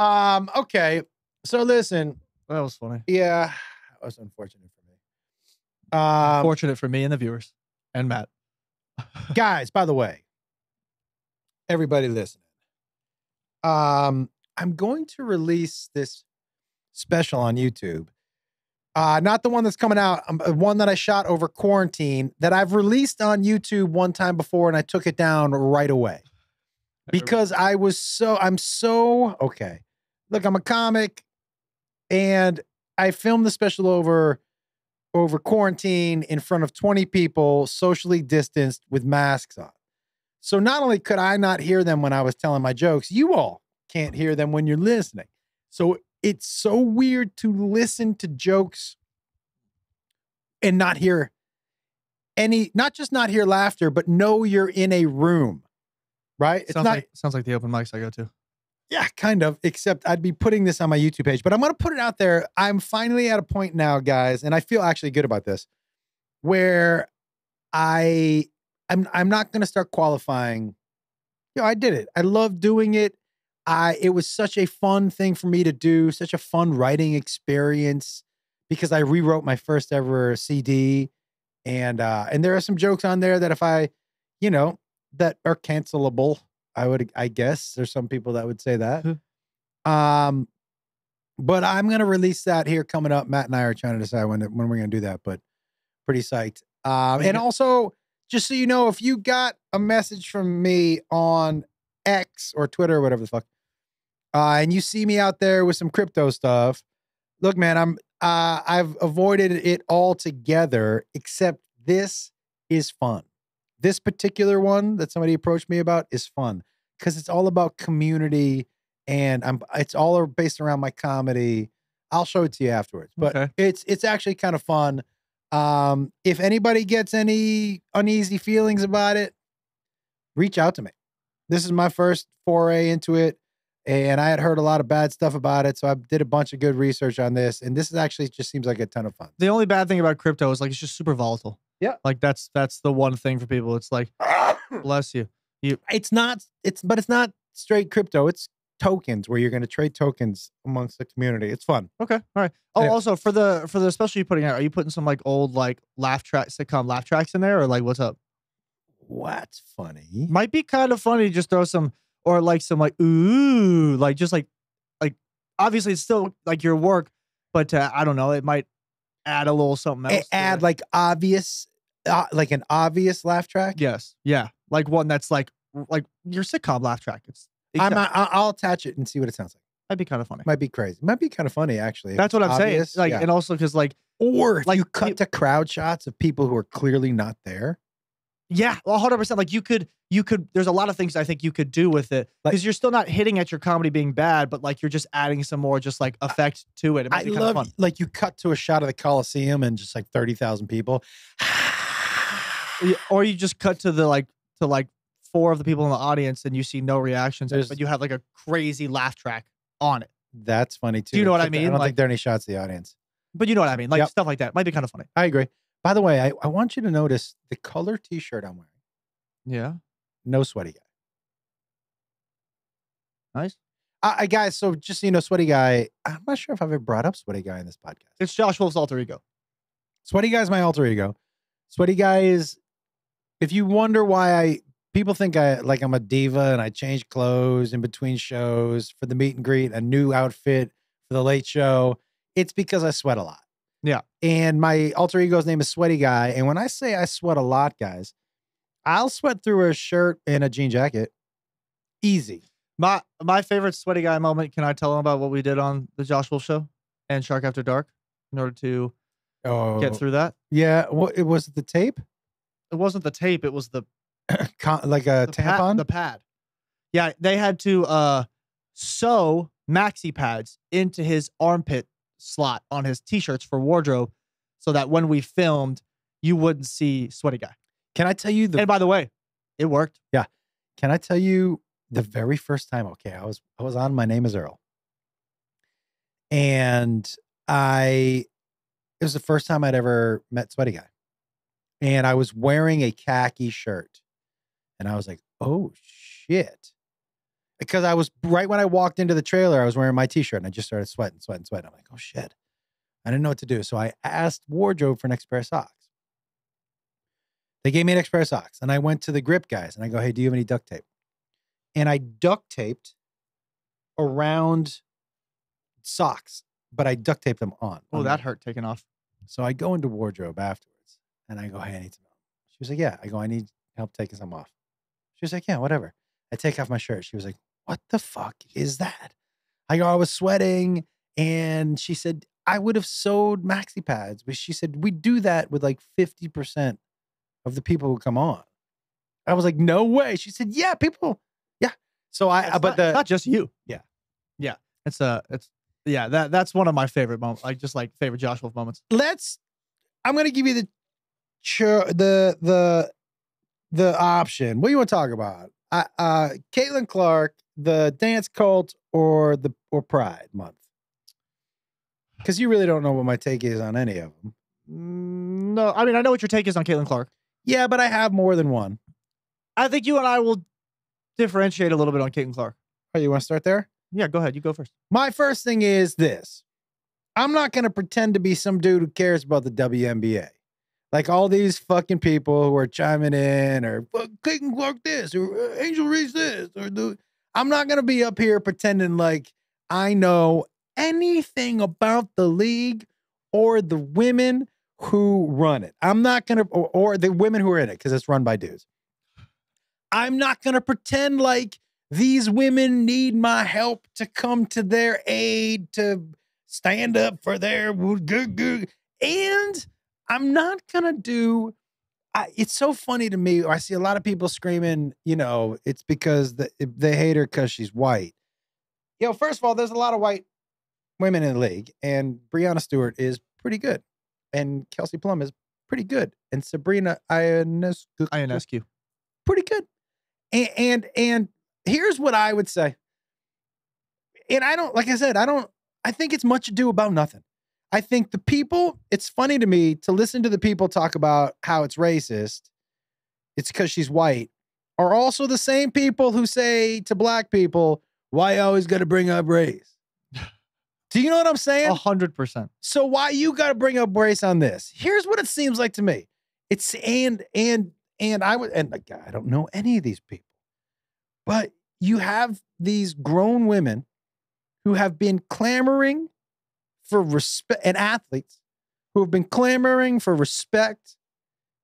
um. Okay. So listen. That was funny. Yeah, that was unfortunate for me. Um, Fortunate for me and the viewers and Matt. <laughs> guys. By the way, everybody listening. Um, I'm going to release this special on YouTube. Uh, not the one that's coming out, um, uh, one that I shot over quarantine that I've released on YouTube one time before and I took it down right away. because I was so I'm so okay. Look, I'm a comic and I filmed the special over over quarantine in front of 20 people, socially distanced with masks on. So not only could I not hear them when I was telling my jokes, you all can't hear them when you're listening. So it's so weird to listen to jokes and not hear any not just not hear laughter, but know you're in a room. Right? It's sounds not like sounds like the open mics I go to. yeah, kind of. Except I'd be putting this on my YouTube page, but I'm going to put it out there. I'm finally at a point now, guys, and I feel actually good about this, where I I'm I'm not going to start qualifying. You know, I did it. I love doing it. I it was such a fun thing for me to do, such a fun writing experience because I rewrote my first ever CD, and uh, and there are some jokes on there that if I, you know, that are cancelable. I would, I guess, there's some people that would say that. Um, but I'm gonna release that here coming up. Matt and I are trying to decide when when we're gonna do that, but pretty psyched. Um, and also, just so you know, if you got a message from me on X or Twitter or whatever the fuck, uh, and you see me out there with some crypto stuff, look, man, I'm uh, I've avoided it altogether. Except this is fun. This particular one that somebody approached me about is fun because it's all about community and I'm it's all based around my comedy. I'll show it to you afterwards, but Okay. it's it's actually kind of fun. Um, if anybody gets any uneasy feelings about it, reach out to me. This is my first foray into it, and I had heard a lot of bad stuff about it, so I did a bunch of good research on this, and this is actually just seems like a ton of fun. The only bad thing about crypto is like it's just super volatile. Yeah. Like that's that's the one thing for people. It's like <coughs> bless you. You. It's not it's but it's not straight crypto it's tokens where you're going to trade tokens amongst the community. It's fun. Okay. All right. Oh, Anyway. also for the for the special you're putting out, are you putting some like old like laugh track sitcom laugh tracks in there, or like what's up? What's funny? Might be kind of funny to just throw some or like some like ooh, like just like like obviously it's still like your work, but uh, I don't know, it might add a little something else. add it. like obvious, uh, like an obvious laugh track. yes, yeah, like one that's like like your sitcom laugh track. It's I'm, I- I'll attach it and see what it sounds like. might be kind of funny. Might be crazy. Might be kind of funny actually. That's what I'm saying. obvious, Like, yeah. and also because like or like, you cut you- to crowd shots of people who are clearly not there. Yeah, well, hundred percent. Like you could, you could. There's a lot of things I think you could do with it Like- because you're still not hitting at your comedy being bad, but like you're just adding some more just like effect to it. It I love like you cut to a shot of the Coliseum and just like thirty thousand people. <sighs> Or you just cut to the like to like four of the people in the audience and you see no reactions, but you have like a crazy laugh track on it. That's funny too. Do you know what I Except mean? I don't Like- think there are any shots of the audience. But you know what I mean, like Yep. stuff like that might be kind of funny. I agree. By the way, I, I want you to notice the color T-shirt I'm wearing. Yeah, No sweaty guy. nice. Uh, uh, guys, so just so you know, sweaty guy. I'm not sure if I've ever brought up sweaty guy in this podcast. It's Josh Wolf's alter ego. Sweaty guy's my alter ego. Sweaty guy is. If you wonder why I people think I like I'm a diva and I change clothes in between shows for the meet and greet, a new outfit for the late show, it's because I sweat a lot. Yeah. And my alter ego's name is Sweaty Guy. And when I say I sweat a lot, guys, I'll sweat through a shirt and a jean jacket. Easy. My my favorite sweaty guy moment. Can I tell them about what we did on the Josh Wolf show and Shark After Dark in order to Oh, get through that? Yeah. What it was the tape? It wasn't the tape. It was the <coughs> Con- like a the tampon? Pad, the pad. Yeah, they had to uh sew maxi pads into his armpit slot on his t-shirts for wardrobe so that when we filmed, you wouldn't see sweaty guy. Can I tell you the and by the way, it worked. Yeah. Can I tell you the very first time? Okay, I was I was on My Name Is Earl, and I it was the first time I'd ever met Sweaty Guy, and I was wearing a khaki shirt, and I was like, oh shit, because I was right when I walked into the trailer, I was wearing my T-shirt, and I just started sweating, sweating, sweating. I'm like, oh shit, I didn't know what to do, so I asked wardrobe for an extra pair of socks. They gave me an extra pair of socks, and I went to the grip guys and I go, "Hey, do you have any duct tape?" And I duct taped around socks, but I duct taped them on. Oh, on that the- hurt taking off. So I go into wardrobe afterwards, and I go, "Hey, I need some help." She was like, "Yeah." I go, "I need help taking some off." She was like, "Yeah, whatever." I take off my shirt. She was like, "What the fuck is that?" I go, "I was sweating," and she said, "I would have sewed maxi pads," but she said, "We do that with like fifty percent of the people who come on." I was like, "No way." She said, "Yeah, people, yeah." So I, It's but not, the not just you. Yeah. Yeah. It's uh it's yeah, that that's one of my favorite moments. Like just like favorite Josh Wolf moments. let's i'm gonna give you the the the the option what do you want to talk about uh, uh caitlin clark the dance cult or the or pride month because you really don't know what my take is on any of them Mm, No, I mean I know what your take is on Caitlin Clark. yeah but i have more than one I think you and I will differentiate a little bit on Caitlin Clark. oh you want to start there Yeah, go ahead. You go first. my first thing is this i'm not gonna pretend to be some dude who cares about the WNBA. Like all these fucking people who are chiming in, or Caitlin Clark this, or uh, Angel Reese this, or the. I'm not gonna be up here pretending like I know anything about the league or the women who run it. I'm not gonna, or, or the women who are in it, because it's run by dudes. I'm not gonna pretend like these women need my help to come to their aid to stand up for their good good and i'm not gonna do I, it's so funny to me i see a lot of people screaming you know it's because the, they hate her because she's white you know first of all there's a lot of white women in the league and breanna stewart is pretty good and kelsey plum is pretty good and sabrina ionescu INSQ. pretty good. And, and and here's what I would say. And I don't like I said, I don't I think it's much ado about nothing. I think the people, it's funny to me to listen to the people talk about how it's racist. It's because she's white, are also the same people who say to black people, Why you always got to bring up race? <laughs> Do you know what I'm saying? A hundred percent. So why you got to bring up race on this? Here's what it seems like to me. It's and and and I would and like I don't know any of these people, but you have these grown women who have been clamoring for respect and athletes who have been clamoring for respect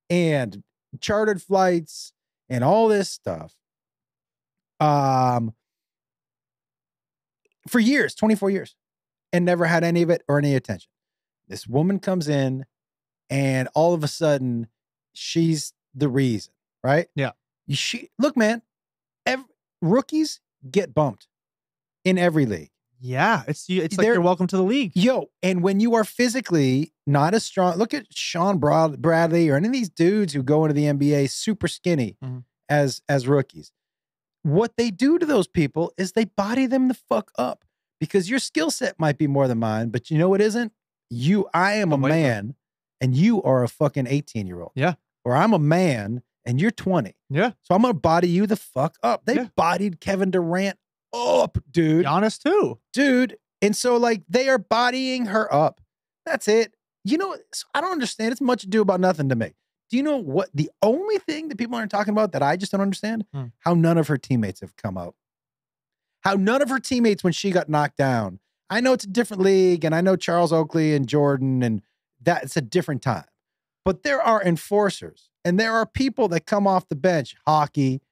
and chartered flights and all this stuff um for years 24 years and never had any of it or any attention. This woman comes in and all of a sudden she's the reason right? Yeah. she look man ev rookies get bumped in every league Yeah, it's you. It's like They're- you're welcome to the league. Yo, and when you are physically not as strong, look at Shawn Brad- Bradley or any of these dudes who go into the NBA super skinny Mhm. as as rookies. What they do to those people is they body them the fuck up because your skill set might be more than mine, but you know what isn't? You, I am a man, and you are a fucking eighteen year old. Yeah. or I'm a man and you're twenty. Yeah, So I'm gonna body you the fuck up. They Yeah. bodied Kevin Durant up, dude Giannis too. dude. And so, like, they are bodying her up. That's it. You know, I don't understand. It's much ado about nothing to me. Do you know what the only thing that people aren't talking about that I just don't understand? Hmm. How none of her teammates have come out. How none of her teammates, when she got knocked down, I know it's a different league, and I know Charles Oakley and Jordan, and that it's a different time. But there are enforcers, and there are people that come off the bench, hockey,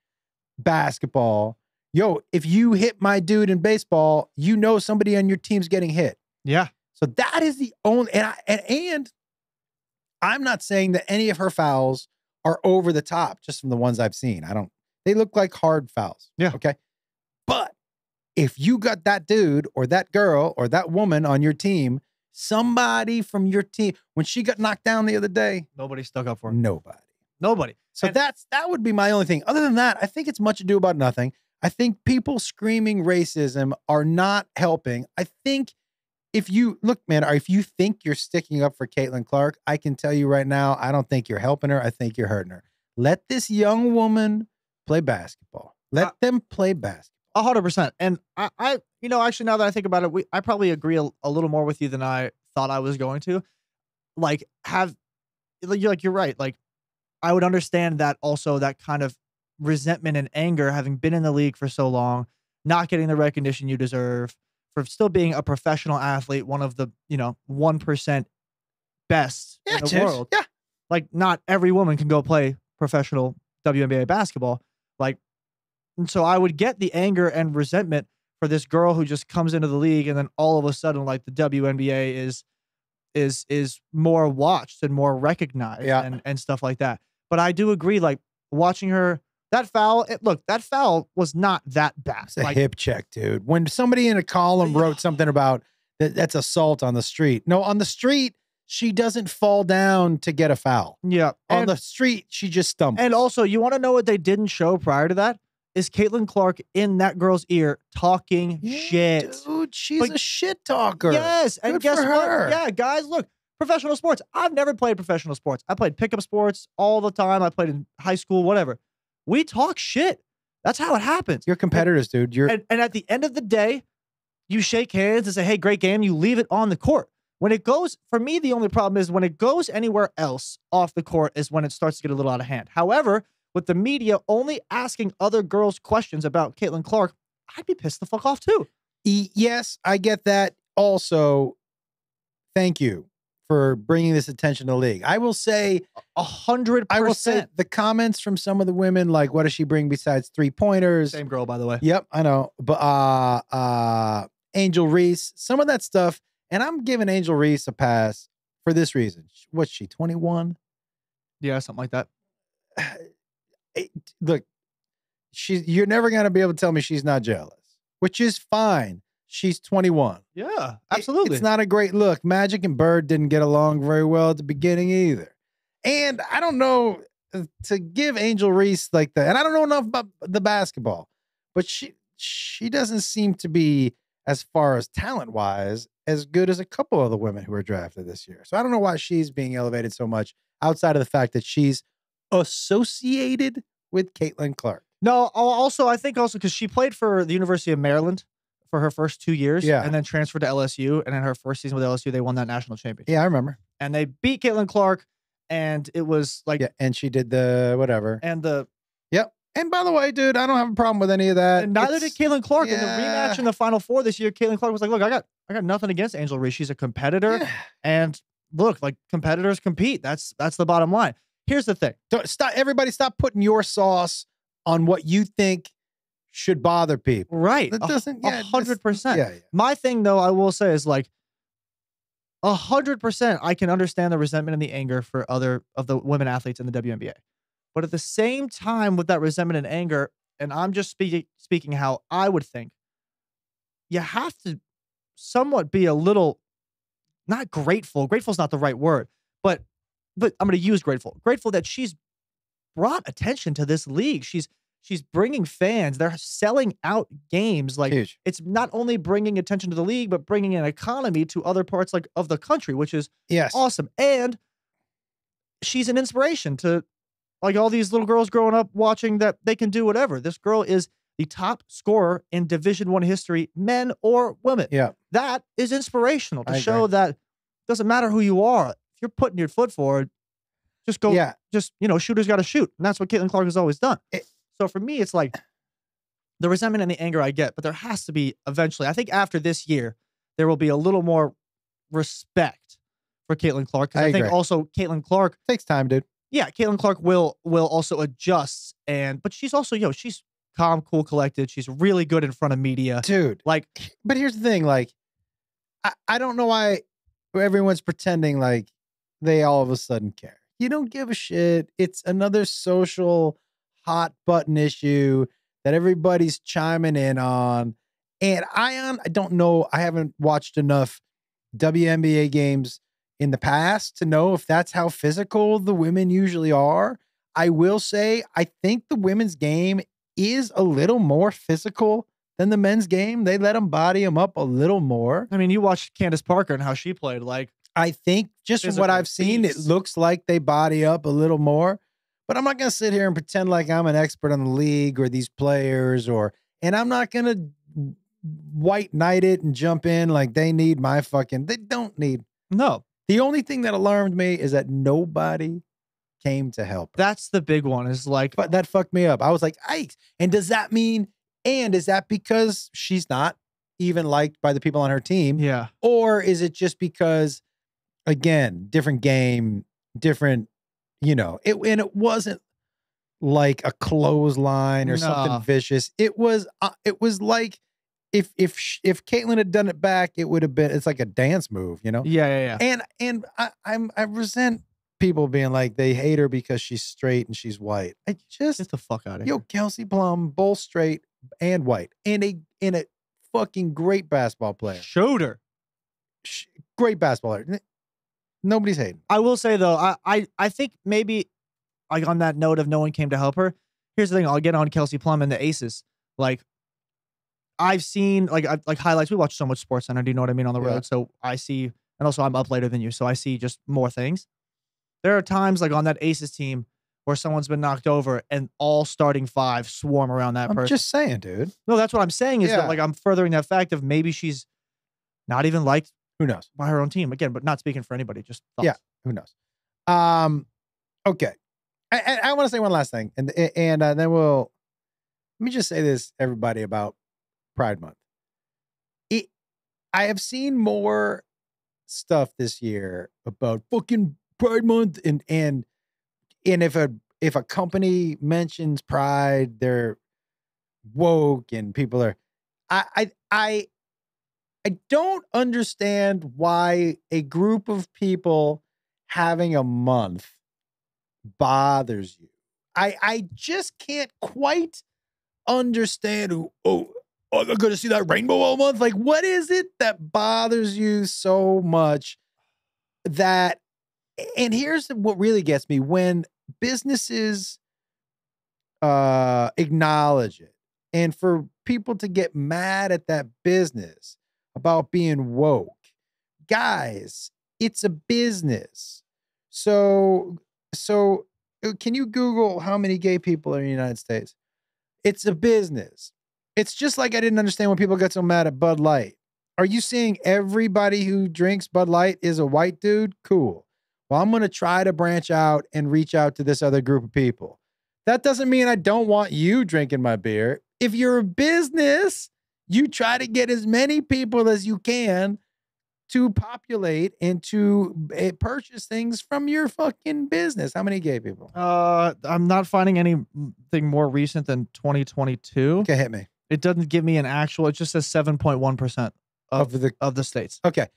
basketball. Yo, if you hit my dude in baseball, you know somebody on your team's getting hit. Yeah, So that is the only and I, and, and I'm not saying that any of her fouls are over the top just from the ones I've seen. I don't they look like hard fouls. Yeah. Okay. But if you got that dude or that girl or that woman on your team, somebody from your team when she got knocked down the other day, nobody stuck up for her. nobody. Nobody. So And- that's that would be my only thing. Other than that, I think it's much ado about nothing. I think people screaming racism are not helping. I think if you look, man, or if you think you're sticking up for Caitlin Clark, I can tell you right now, I don't think you're helping her. I think you're hurting her. Let this young woman play basketball. Let Uh, them play basketball. A hundred percent. And I, I, you know, actually, now that I think about it, we, I probably agree a, a little more with you than I thought I was going to. Like, have, like, you're like, you're right. Like, I would understand that also that kind of resentment and anger, having been in the league for so long, not getting the recognition you deserve, for still being a professional athlete, one of the, you know, one percent best in the dude. world Yeah. like not every woman can go play professional WNBA basketball. Like, and so I would get the anger and resentment for this girl who just comes into the league and then all of a sudden, like the WNBA is is is more watched and more recognized Yeah. and, and stuff like that. But I do agree, like watching her that foul, it, look, that foul was not that bad. It's a Like, hip check, dude. When somebody in a column wrote something about that, that's assault on the street. No, on the street, she doesn't fall down to get a foul. yeah. On And, the street, she just stumbles. and also, you want to know what they didn't show prior to that? Is Caitlin Clark in that girl's ear talking Yeah, shit. Dude, she's Like- a shit talker. Yes, and guess what? Yeah, guys, look, professional sports. I've never played professional sports. I played pickup sports all the time. I played in high school, whatever. We talk shit. That's how it happens. You're competitors, dude. You're And, and at the end of the day, you shake hands and say, "Hey, great game." You leave it on the court. When it goes, for me, the only problem is when it goes anywhere else off the court is when it starts to get a little out of hand. However, with the media only asking other girls questions about Caitlin Clark, I'd be pissed the fuck off too. Yes, I get that. Also, thank you for bringing this attention to the league. I will say, A hundred I will say the comments from some of the women, like, what does she bring besides three pointers? Same girl, by the way. Yep, I know. But uh uh Angel Reese, some of that stuff, and I'm giving Angel Reese a pass for this reason. What's she, 21? Yeah, something like that. <sighs> It- look, she's you're never gonna be able to tell me she's not jealous, which is fine. She's 21. Yeah, It- absolutely. It's not a great look. Magic and Bird didn't get along very well at the beginning either. And I don't know uh, to give Angel Reese like that. And I don't know enough about the basketball, but she she doesn't seem to be as far as talent wise as good as a couple of the women who were drafted this year. So I don't know why she's being elevated so much outside of the fact that she's associated with Caitlin Clark. No, also I think also because she played for the University of Maryland for her first two years, Yeah. and then transferred to LSU. And in her first season with LSU, they won that national championship, Yeah, I remember. and they beat Caitlin Clark, and it was like, Yeah, and she did the whatever. and the yep. And by the way, dude, I don't have a problem with any of that. and neither did It's- Caitlin Clark in the rematch in the Final Four this year. Caitlin Clark was like, "Look, I got I got nothing against Angel Reese. She's a competitor, Yeah. and look, like competitors compete. That's that's the bottom line. Here's the thing. Don't stop. Everybody, stop putting your sauce on what you think should bother people. Right. That doesn't. a hundred percent. Yeah, yeah. My thing though, I will say is like a hundred percent I can understand the resentment and the anger for other of the women athletes in the WNBA. But at the same time, with that resentment and anger, and I'm just speaking speaking how I would think, you have to somewhat be a little not grateful. Grateful is not the right word, but but I'm going to use grateful. Grateful that she's brought attention to this league. She's she's bringing fans. They're selling out games like Huge. it's not only bringing attention to the league, but bringing an economy to other parts like of the country, which is Yes. awesome. And she's an inspiration to like all these little girls growing up watching that they can do whatever. This girl is the top scorer in Division One history, men or women. Yeah. That is inspirational to I show that doesn't matter who you are. If you're putting your foot forward, just go Yeah. just you know, shooters got to shoot, and that's what Caitlin Clark has always done. It- so for me, it's like the resentment and the anger I get, but there has to be eventually. I think after this year, there will be a little more respect for Caitlin Clark because I I, think also Caitlin Clark, Takes time, dude. yeah, Caitlin Clark will will also adjust, and but she's also yo, she's calm, cool, collected. She's really good in front of media. Dude. Like But here's the thing, like, I, I don't know why everyone's pretending like they all of a sudden care. You don't give a shit. It's another social hot button issue that everybody's chiming in on. And I on I don't know. I haven't watched enough WNBA games in the past to know if that's how physical the women usually are. I will say I think the women's game is a little more physical than the men's game. They let them body them up a little more. I mean, you watched Candace Parker and how she played. Like I think just from what I've seen, it looks like they body up a little more. But I'm not going to sit here and pretend like I'm an expert on the league or these players or, and I'm not going to white knight it and jump in like they need my fucking, they don't need. no, The only thing that alarmed me is that nobody came to help. her. that's the big one. Is like But that fucked me up. I was like, Ike. And does that mean, and is that because she's not even liked by the people on her team? yeah, Or is it just because, again, different game, different, you know, it, and it wasn't like a clothesline or No. something vicious. It was, uh, it was like, if if if Caitlin had done it back, it would have been. It's like a dance move, you know. yeah, yeah, yeah. And and I, I'm I resent people being like they hate her because she's straight and she's white. I just Get the fuck out of yo here. Kelsey Plum, both straight and white, and a and a fucking great basketball player, Showed her. Great basketball player. Nobody's hating. I will say though, I, I I think maybe like on that note of no one came to help her. Here's the thing: I'll get on Kelsey Plum and the Aces. Like I've seen like I, like highlights. We watch so much Sports Center. Do you know what I mean on the Yeah. road? So I see, and also I'm up later than you, so I see just more things. There are times like on that Aces team where someone's been knocked over and all starting five swarm around that I'm person. just saying, dude. no, that's what I'm saying is Yeah. that like I'm furthering that fact of maybe she's not even liked Who knows? by her own team again, but not speaking for anybody. Just thoughts. Yeah. Who knows? Um, okay. I, I, I want to say one last thing, and and uh, then we'll let me just say this, everybody, about Pride Month. It, I have seen more stuff this year about fucking Pride Month, and and and if a if a company mentions Pride, they're woke, and people are. I I I I don't understand why a group of people having a month bothers you. I I just can't quite understand oh oh I'm gonna see that rainbow all month. Like, what is it that bothers you so much that and here's what really gets me when businesses uh acknowledge it and for people to get mad at that business about being woke guys it's a business so so uh, can you google how many gay people are in the united states It's a business. It's just like I didn't understand when people got so mad at Bud Light. Are you saying everybody who drinks Bud Light is a white dude? Cool. Well, I'm going to try to branch out and reach out to this other group of people. That doesn't mean I don't want you drinking my beer. If you're a business, you try to get as many people as you can to populate and to eh, purchase things from your fucking business. How many gay people? Uh, I'm not finding anything more recent than 2022. Okay, hit me. It doesn't give me an actual. It just says 7.1 percent Of of the of the states. Okay.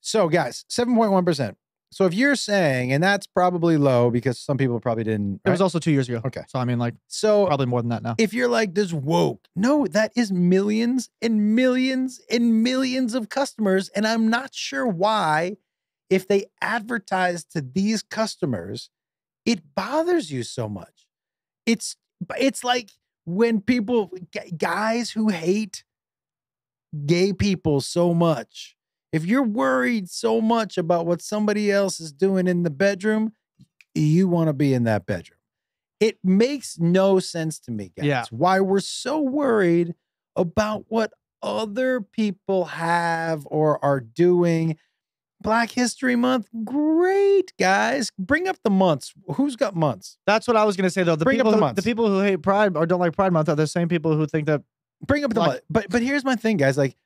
So, guys, 7.1%. So, if you're saying, and that's probably low because some people probably didn't. It was also two years ago. Okay. So I mean, like so, probably more than that now. if you're like this woke, no, that is millions and millions and millions of customers. And I'm not sure why, if they advertise to these customers, it bothers you so much. It's it's like when people guys who hate gay people so much. If you're worried so much about what somebody else is doing in the bedroom, you want to be in that bedroom. It makes no sense to me, guys. Yeah. Why we're so worried about what other people have or are doing. Black History Month, great guys. Bring up the months. Who's got months? That's what I was gonna say though. The Bring up people, the who, months. the people who hate Pride or don't like Pride Month are the same people who think that. Bring up the Like- month. But but here's my thing, guys. Like,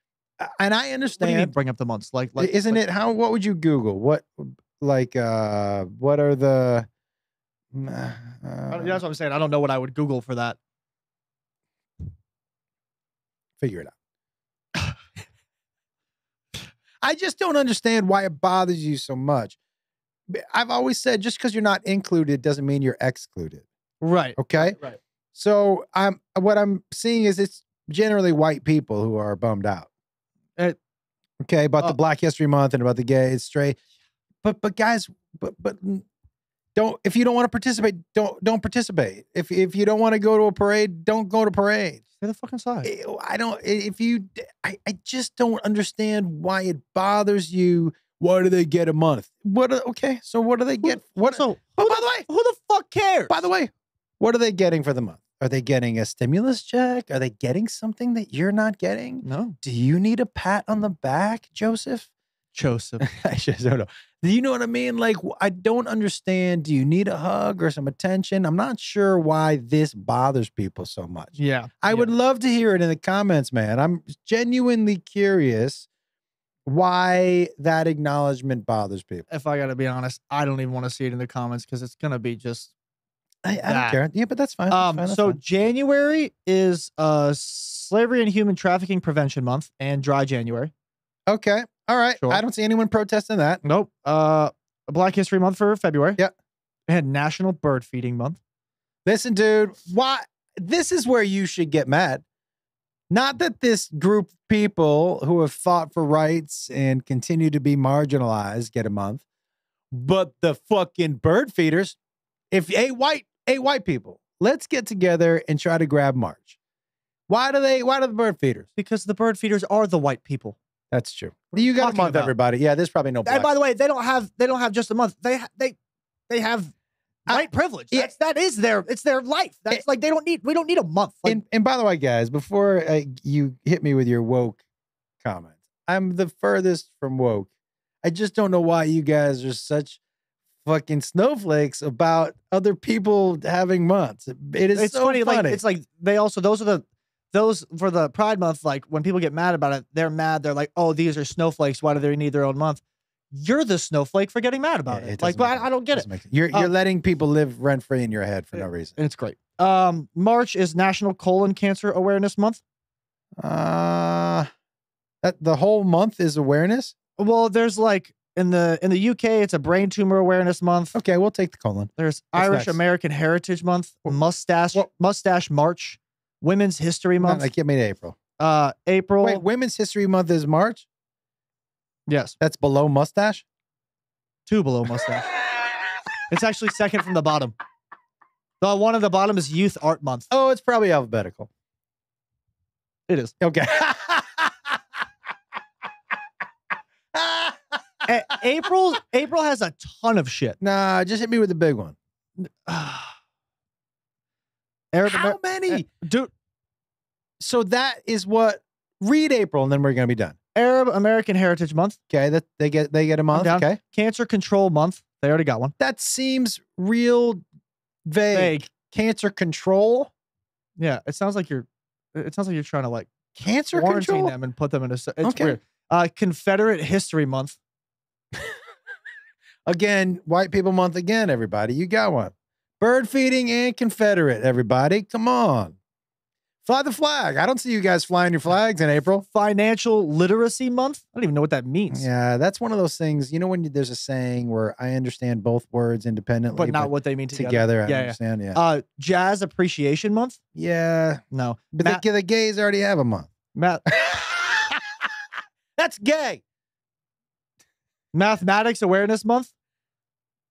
and I What do you mean understand. bring up the months? Like, like isn't like, it how? What would you Google? What like uh what are the? uh, I don't- That's what I'm saying. I don't know what I would Google for that. figure it out. <laughs> I just don't understand why it bothers you so much. I've always said just because you're not included doesn't mean you're excluded. Right. Okay. Right. So I'm what I'm seeing is it's generally white people who are bummed out. It- okay, about uh, the Black History Month and about the gay, straight. But but guys, but but don't if you don't want to participate, don't don't participate. If if you don't want to go to a parade, don't go to parade. Stay the fucking side. I- I don't. If you, I I just don't understand why it bothers you. Why do they get a month? What? are- Okay, so what do they get? What? So but by the way, who the fuck cares? by the way, what are they getting for the month? Are they getting a stimulus check? Are they getting something that you're not getting? no, Do you need a pat on the back, Joseph? Joseph. <laughs> I just don't know. Do you know what I mean? Like, I don't understand. Do you need a hug or some attention? I'm not sure why this bothers people so much. yeah, I yeah. would love to hear it in the comments, man. I'm genuinely curious why that acknowledgement bothers people. If I gotta be honest, I don't even want to see it in the comments because it's gonna be just. I, I don't care. Yeah, but that's fine. That's Um. fine, that's so fine. January is uh Slavery and Human Trafficking Prevention Month and Dry January. okay, all right. Sure. I don't see anyone protesting that. Nope. Uh, Black History Month for February. Yeah. And National Bird Feeding Month. Listen, dude, why? This is where you should get mad. Not that this group of people who have fought for rights and continue to be marginalized get a month, but the fucking bird feeders. If a white, a white people, let's get together and try to grab March. Why do they? Why do the bird feeders? Because the bird feeders are the white people. That's true. What You got a month, about? everybody. Yeah, there's probably no. And by the way, they don't have they don't have just a month. They they they have I- white privilege. yeah. That's that is their it's their life. That's like they don't need we don't need a month. Like, and, and by the way, guys, before uh, you hit me with your woke comments, I'm the furthest from woke. I just don't know why you guys are such fucking snowflakes about other people having months. It- It is it's so funny, funny. Like it's like they also those are the those for the Pride Month. Like when people get mad about it, they're mad. They're like, oh, these are snowflakes. Why do they need their own month? You're the snowflake for getting mad about Yeah, it. it Like, but I, I don't get it. Make. You're you're letting people live rent free in your head for no reason. And it's great. Um, March is National Colon Cancer Awareness Month. Uh that the whole month is awareness. Well, there's like in the in the UK, it's a brain tumor awareness month. Okay, we'll take the colon. There's What's Irish next? American Heritage Month, mustache well- mustache March, Women's History Month. like get me to April. uh, April. Wait, Women's History Month is March. yes, That's below mustache. two below mustache. it's actually second from the bottom. The one at the bottom is Youth Art Month. Oh, it's probably alphabetical. It is. Okay. <laughs> A- April. April has a ton of shit. nah, just hit me with the big one. <sighs> Arab How Amer- many? eh, dude, So that is what read April, and then we're gonna be done. Arab American Heritage Month, Okay, that they get they get a month. Okay, Cancer Control Month. They already got one. that seems real vague. Vague. Cancer control, Yeah, it sounds like you're. It sounds like you're trying to like cancer quarantine control. them and put them in a. It's Okay. weird. Uh, Confederate History Month. <laughs> Again, White People Month again. Everybody, you got one. Bird feeding and Confederate. Everybody, come on, fly the flag. I don't see you guys flying your flags in April. Financial Literacy Month. I don't even know what that means. Yeah, that's one of those things. You know, when you- there's a saying where I understand both words independently, but not what they mean together. together. I Yeah, understand. Yeah, Uh, Jazz Appreciation Month. yeah. No, But Matt- the, the gays already have a month. Math <laughs> That's gay. Mathematics Awareness Month.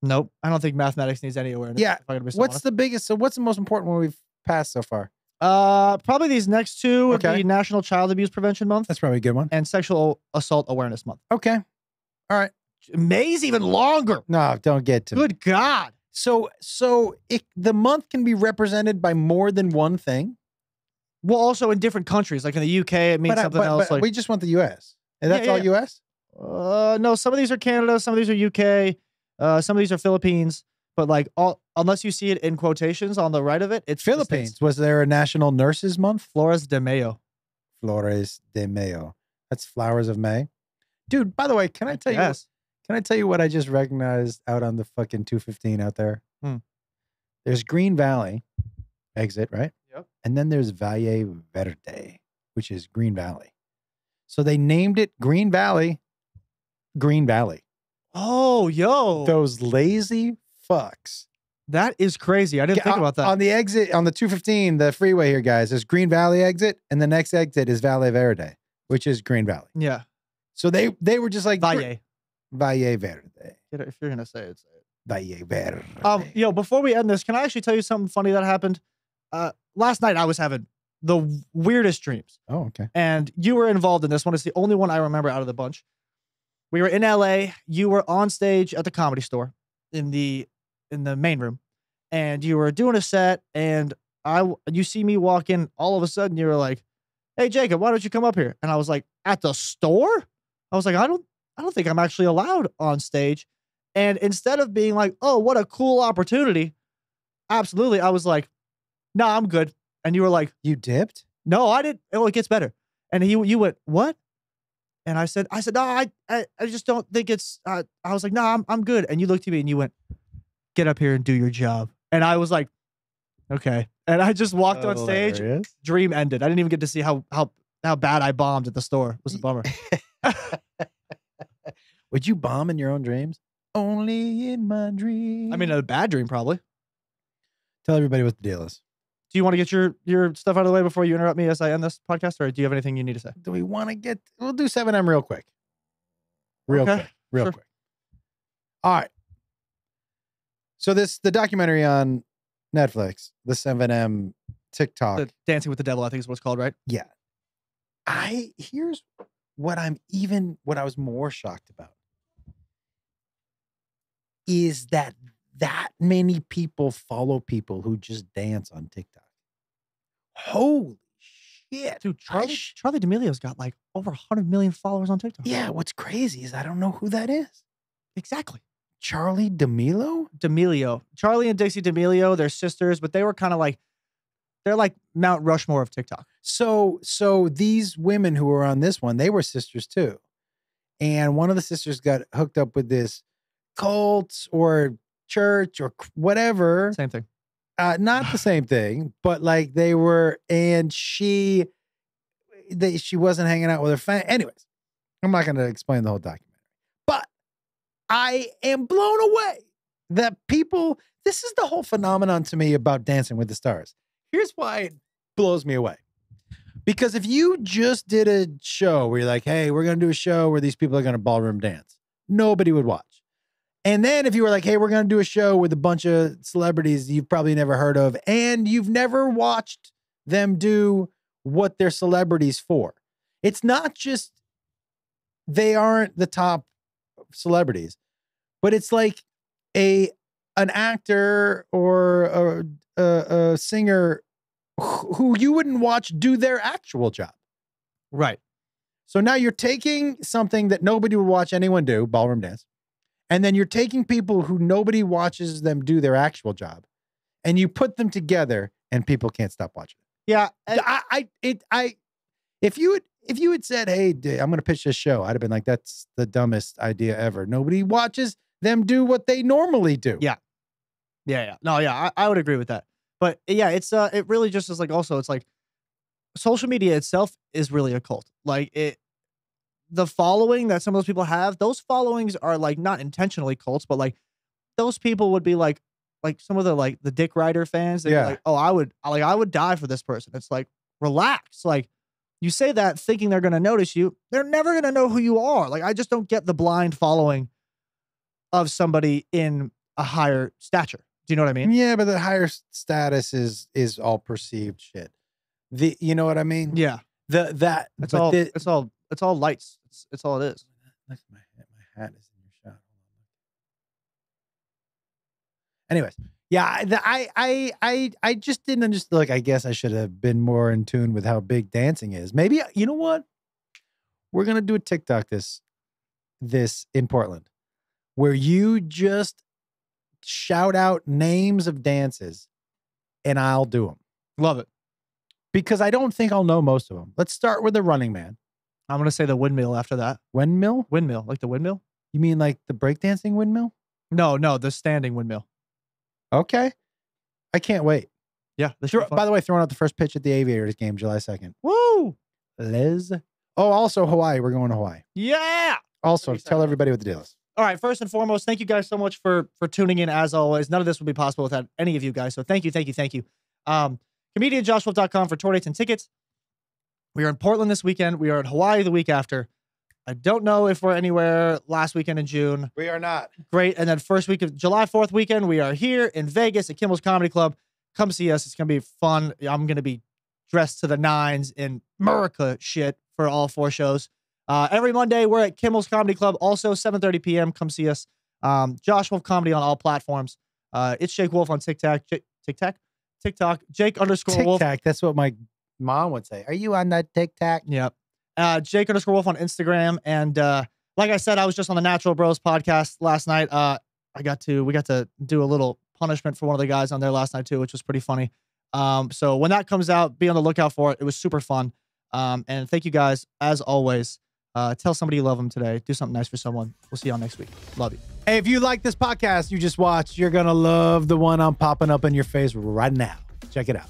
Nope, I don't think mathematics needs any awareness. Yeah, if I'm gonna be so What's honest. the biggest? So, what's the most important one we've passed so far? uh probably these next two would Okay. be National Child Abuse Prevention Month That's probably a good one. and Sexual Assault Awareness Month. Okay. All right. May's even longer. No, don't get to me. Good God. So, so it, the month can be represented by more than one thing. Well, also in different countries, like in the UK, it means But, something but- else. but like we just want the U.S. And that's Yeah, all yeah. U.S. Uh, no, some of these are Canada, some of these are UK, uh, some of these are Philippines. But like all, unless you see it in quotations on the right of it, it's the Philippines. Was there a National Nurses Month? Flores de Mayo. Flores de Mayo. That's flowers of May. Dude, by the way, can I tell you? Yes. Can I tell you what I just recognized out on the fucking 215 out there? Hmm. There's Green Valley exit, right? Yep. And then there's Valle Verde, which is Green Valley. So they named it Green Valley, Green Valley. Oh, yo, Those lazy fucks. that is crazy. I didn't think about that. On the exit, on the 215, the freeway here, guys, there's Green Valley exit, and the next exit is Valle Verde, which is Green Valley. yeah, So they they were just like Valle. Valle Verde. If you're gonna say it, say it. Valle Verde. Um, yo, before we end this, can I actually tell you something funny that happened? Uh, last night I was having the weirdest dreams. oh, okay. and you were involved in this one. It's the only one I remember out of the bunch. We were in LA. You were on stage at the comedy store in the in the main room, and you were doing a set. And I, you see me walk in. All of a sudden, you were like, "Hey, Jacob, why don't you come up here?" And I was like, "At the store?" I was like, "I don't, I don't think I'm actually allowed on stage." And instead of being like, "Oh, what a cool opportunity," absolutely, I was like, "No, I'm good." And you were like, You dipped? no, I didn't. Oh, it gets better. And he, you went, what? And I said, I said, no, I, I, I just don't think it's. Uh, I was like, no, I'm, I'm good. And you looked at me and you went, get up here and do your job. And I was like, okay. And I just walked on stage. Hilarious. Dream ended. I didn't even get to see how how how bad I bombed at the store. It was a bummer. <laughs> Would you bomb in your own dreams? Only in my dreams. I mean, a bad dream probably. tell everybody what the deal is. Do you want to get your your stuff out of the way before you interrupt me as I end this podcast, or do you have anything you need to say? Do we want to get? We'll do seven M real quick. Real Okay, quick. Real sure. quick. All right. So this the documentary on Netflix, the seven M TikTok. The Dancing with the Devil, I think is what it's called, right? yeah. I here's what I'm even what I was more shocked about is that that many people follow people who just dance on TikTok. Holy shit. Dude, Charli sh- Charli D'Amelio's got like over 100 million followers on TikTok. yeah, what's crazy is I don't know who that is. exactly. Charli D'Amelio? D'Amelio, Charli and Dixie D'Amelio, they're sisters, but they were kind of like, they're like Mount Rushmore of TikTok. So so these women who were on this one, they were sisters too. And one of the sisters got hooked up with this cult or church or whatever. Same thing. Uh, not the same thing, but like they were, and she, they, she wasn't hanging out with her family. Anyways, I'm not going to explain the whole documentary, but I am blown away that people. This is the whole phenomenon to me about Dancing with the Stars. Here's why it blows me away. Because if you just did a show where you're like, hey, we're going to do a show where these people are going to ballroom dance, nobody would watch. And then if you were like, hey, we're going to do a show with a bunch of celebrities you've probably never heard of, and you've never watched them do what they're celebrities for, it's not just they aren't the top celebrities, but it's like a an actor or a, a, a singer who you wouldn't watch do their actual job. Right. So now you're taking something that nobody would watch anyone do, ballroom dance, and then you're taking people who nobody watches them do their actual job, and you put them together, and people can't stop watching. Yeah. and- I, I, it, I, if you had, if you had said, "Hey, I'm going to pitch this show," I'd have been like, "That's the dumbest idea ever." Nobody watches them do what they normally do. Yeah. Yeah, yeah. No, yeah, I, I would agree with that. But yeah, it's uh it really just is like also it's like social media itself is really a cult. Like it the following that some of those people have, those followings are like not intentionally cults, but like those people would be like like some of the like the Dick Rider fans, they're Yeah. like, oh, I would like I would die for this person. It's like, relax. Like you say that thinking they're gonna notice you, they're never gonna know who you are. Like I just don't get the blind following of somebody in a higher stature. Do you know what I mean? Yeah, but the higher status is is all perceived shit. The you know what I mean? Yeah. The that It's all the- it's all it's all lights. It's it's all it is. Look, my hat, my hat is in your shot. Anyways, yeah, I, I, I, I just didn't understand. Like, I guess I should have been more in tune with how big dancing is. Maybe you know what? We're gonna do a TikTok this, this in Portland, where you just shout out names of dances, and I'll do them Love it. because I don't think I'll know most of them. Let's start with the Running Man I'm gonna say the windmill after that. windmill. Windmill, like the windmill? You mean like the breakdancing windmill? No, no, the standing windmill. Okay. I can't wait. Yeah. this should Throw, by the way, throwing out the first pitch at the Aviators game July 2nd. Woo! Liz. Oh, also Hawaii. We're going to Hawaii. Yeah. Also, tell everybody what the deal is. All right. First and foremost, thank you guys so much for for tuning in. As always, none of this would be possible without any of you guys. So thank you, thank you, thank you. Um, comedianjoshwolf.com for tour dates and tickets. We are in Portland this weekend. We are in Hawaii the week after. I don't know if we're anywhere last weekend in June. We are not. Great. And then first week of July 4th weekend, we are here in Vegas at Kimmel's Comedy Club. Come see us. It's gonna be fun. I'm gonna be dressed to the nines in America shit for all four shows. Uh, every Monday, we're at Kimmel's Comedy Club, also 7:30 p.m. Come see us. Um, Josh Wolf Comedy on all platforms. Uh, it's Jake Wolf on TikTok. J- TikTok, TikTok. Jake underscore Tic Wolf. Tac. That's what my mom would say. Are you on that Tic Tac? Yep. Uh, Jake underscore Wolf on Instagram. And uh, like I said, I was just on the Natural Bros podcast last night. Uh, I got to we got to do a little punishment for one of the guys on there last night too, which was pretty funny. Um, so when that comes out, be on the lookout for it. It was super fun. Um, and thank you guys as always. Uh, tell somebody you love them today. Do something nice for someone. We'll see y'all next week. Love you. Hey, if you like this podcast you just watched, you're going to love the one I'm popping up in your face right now. Check it out.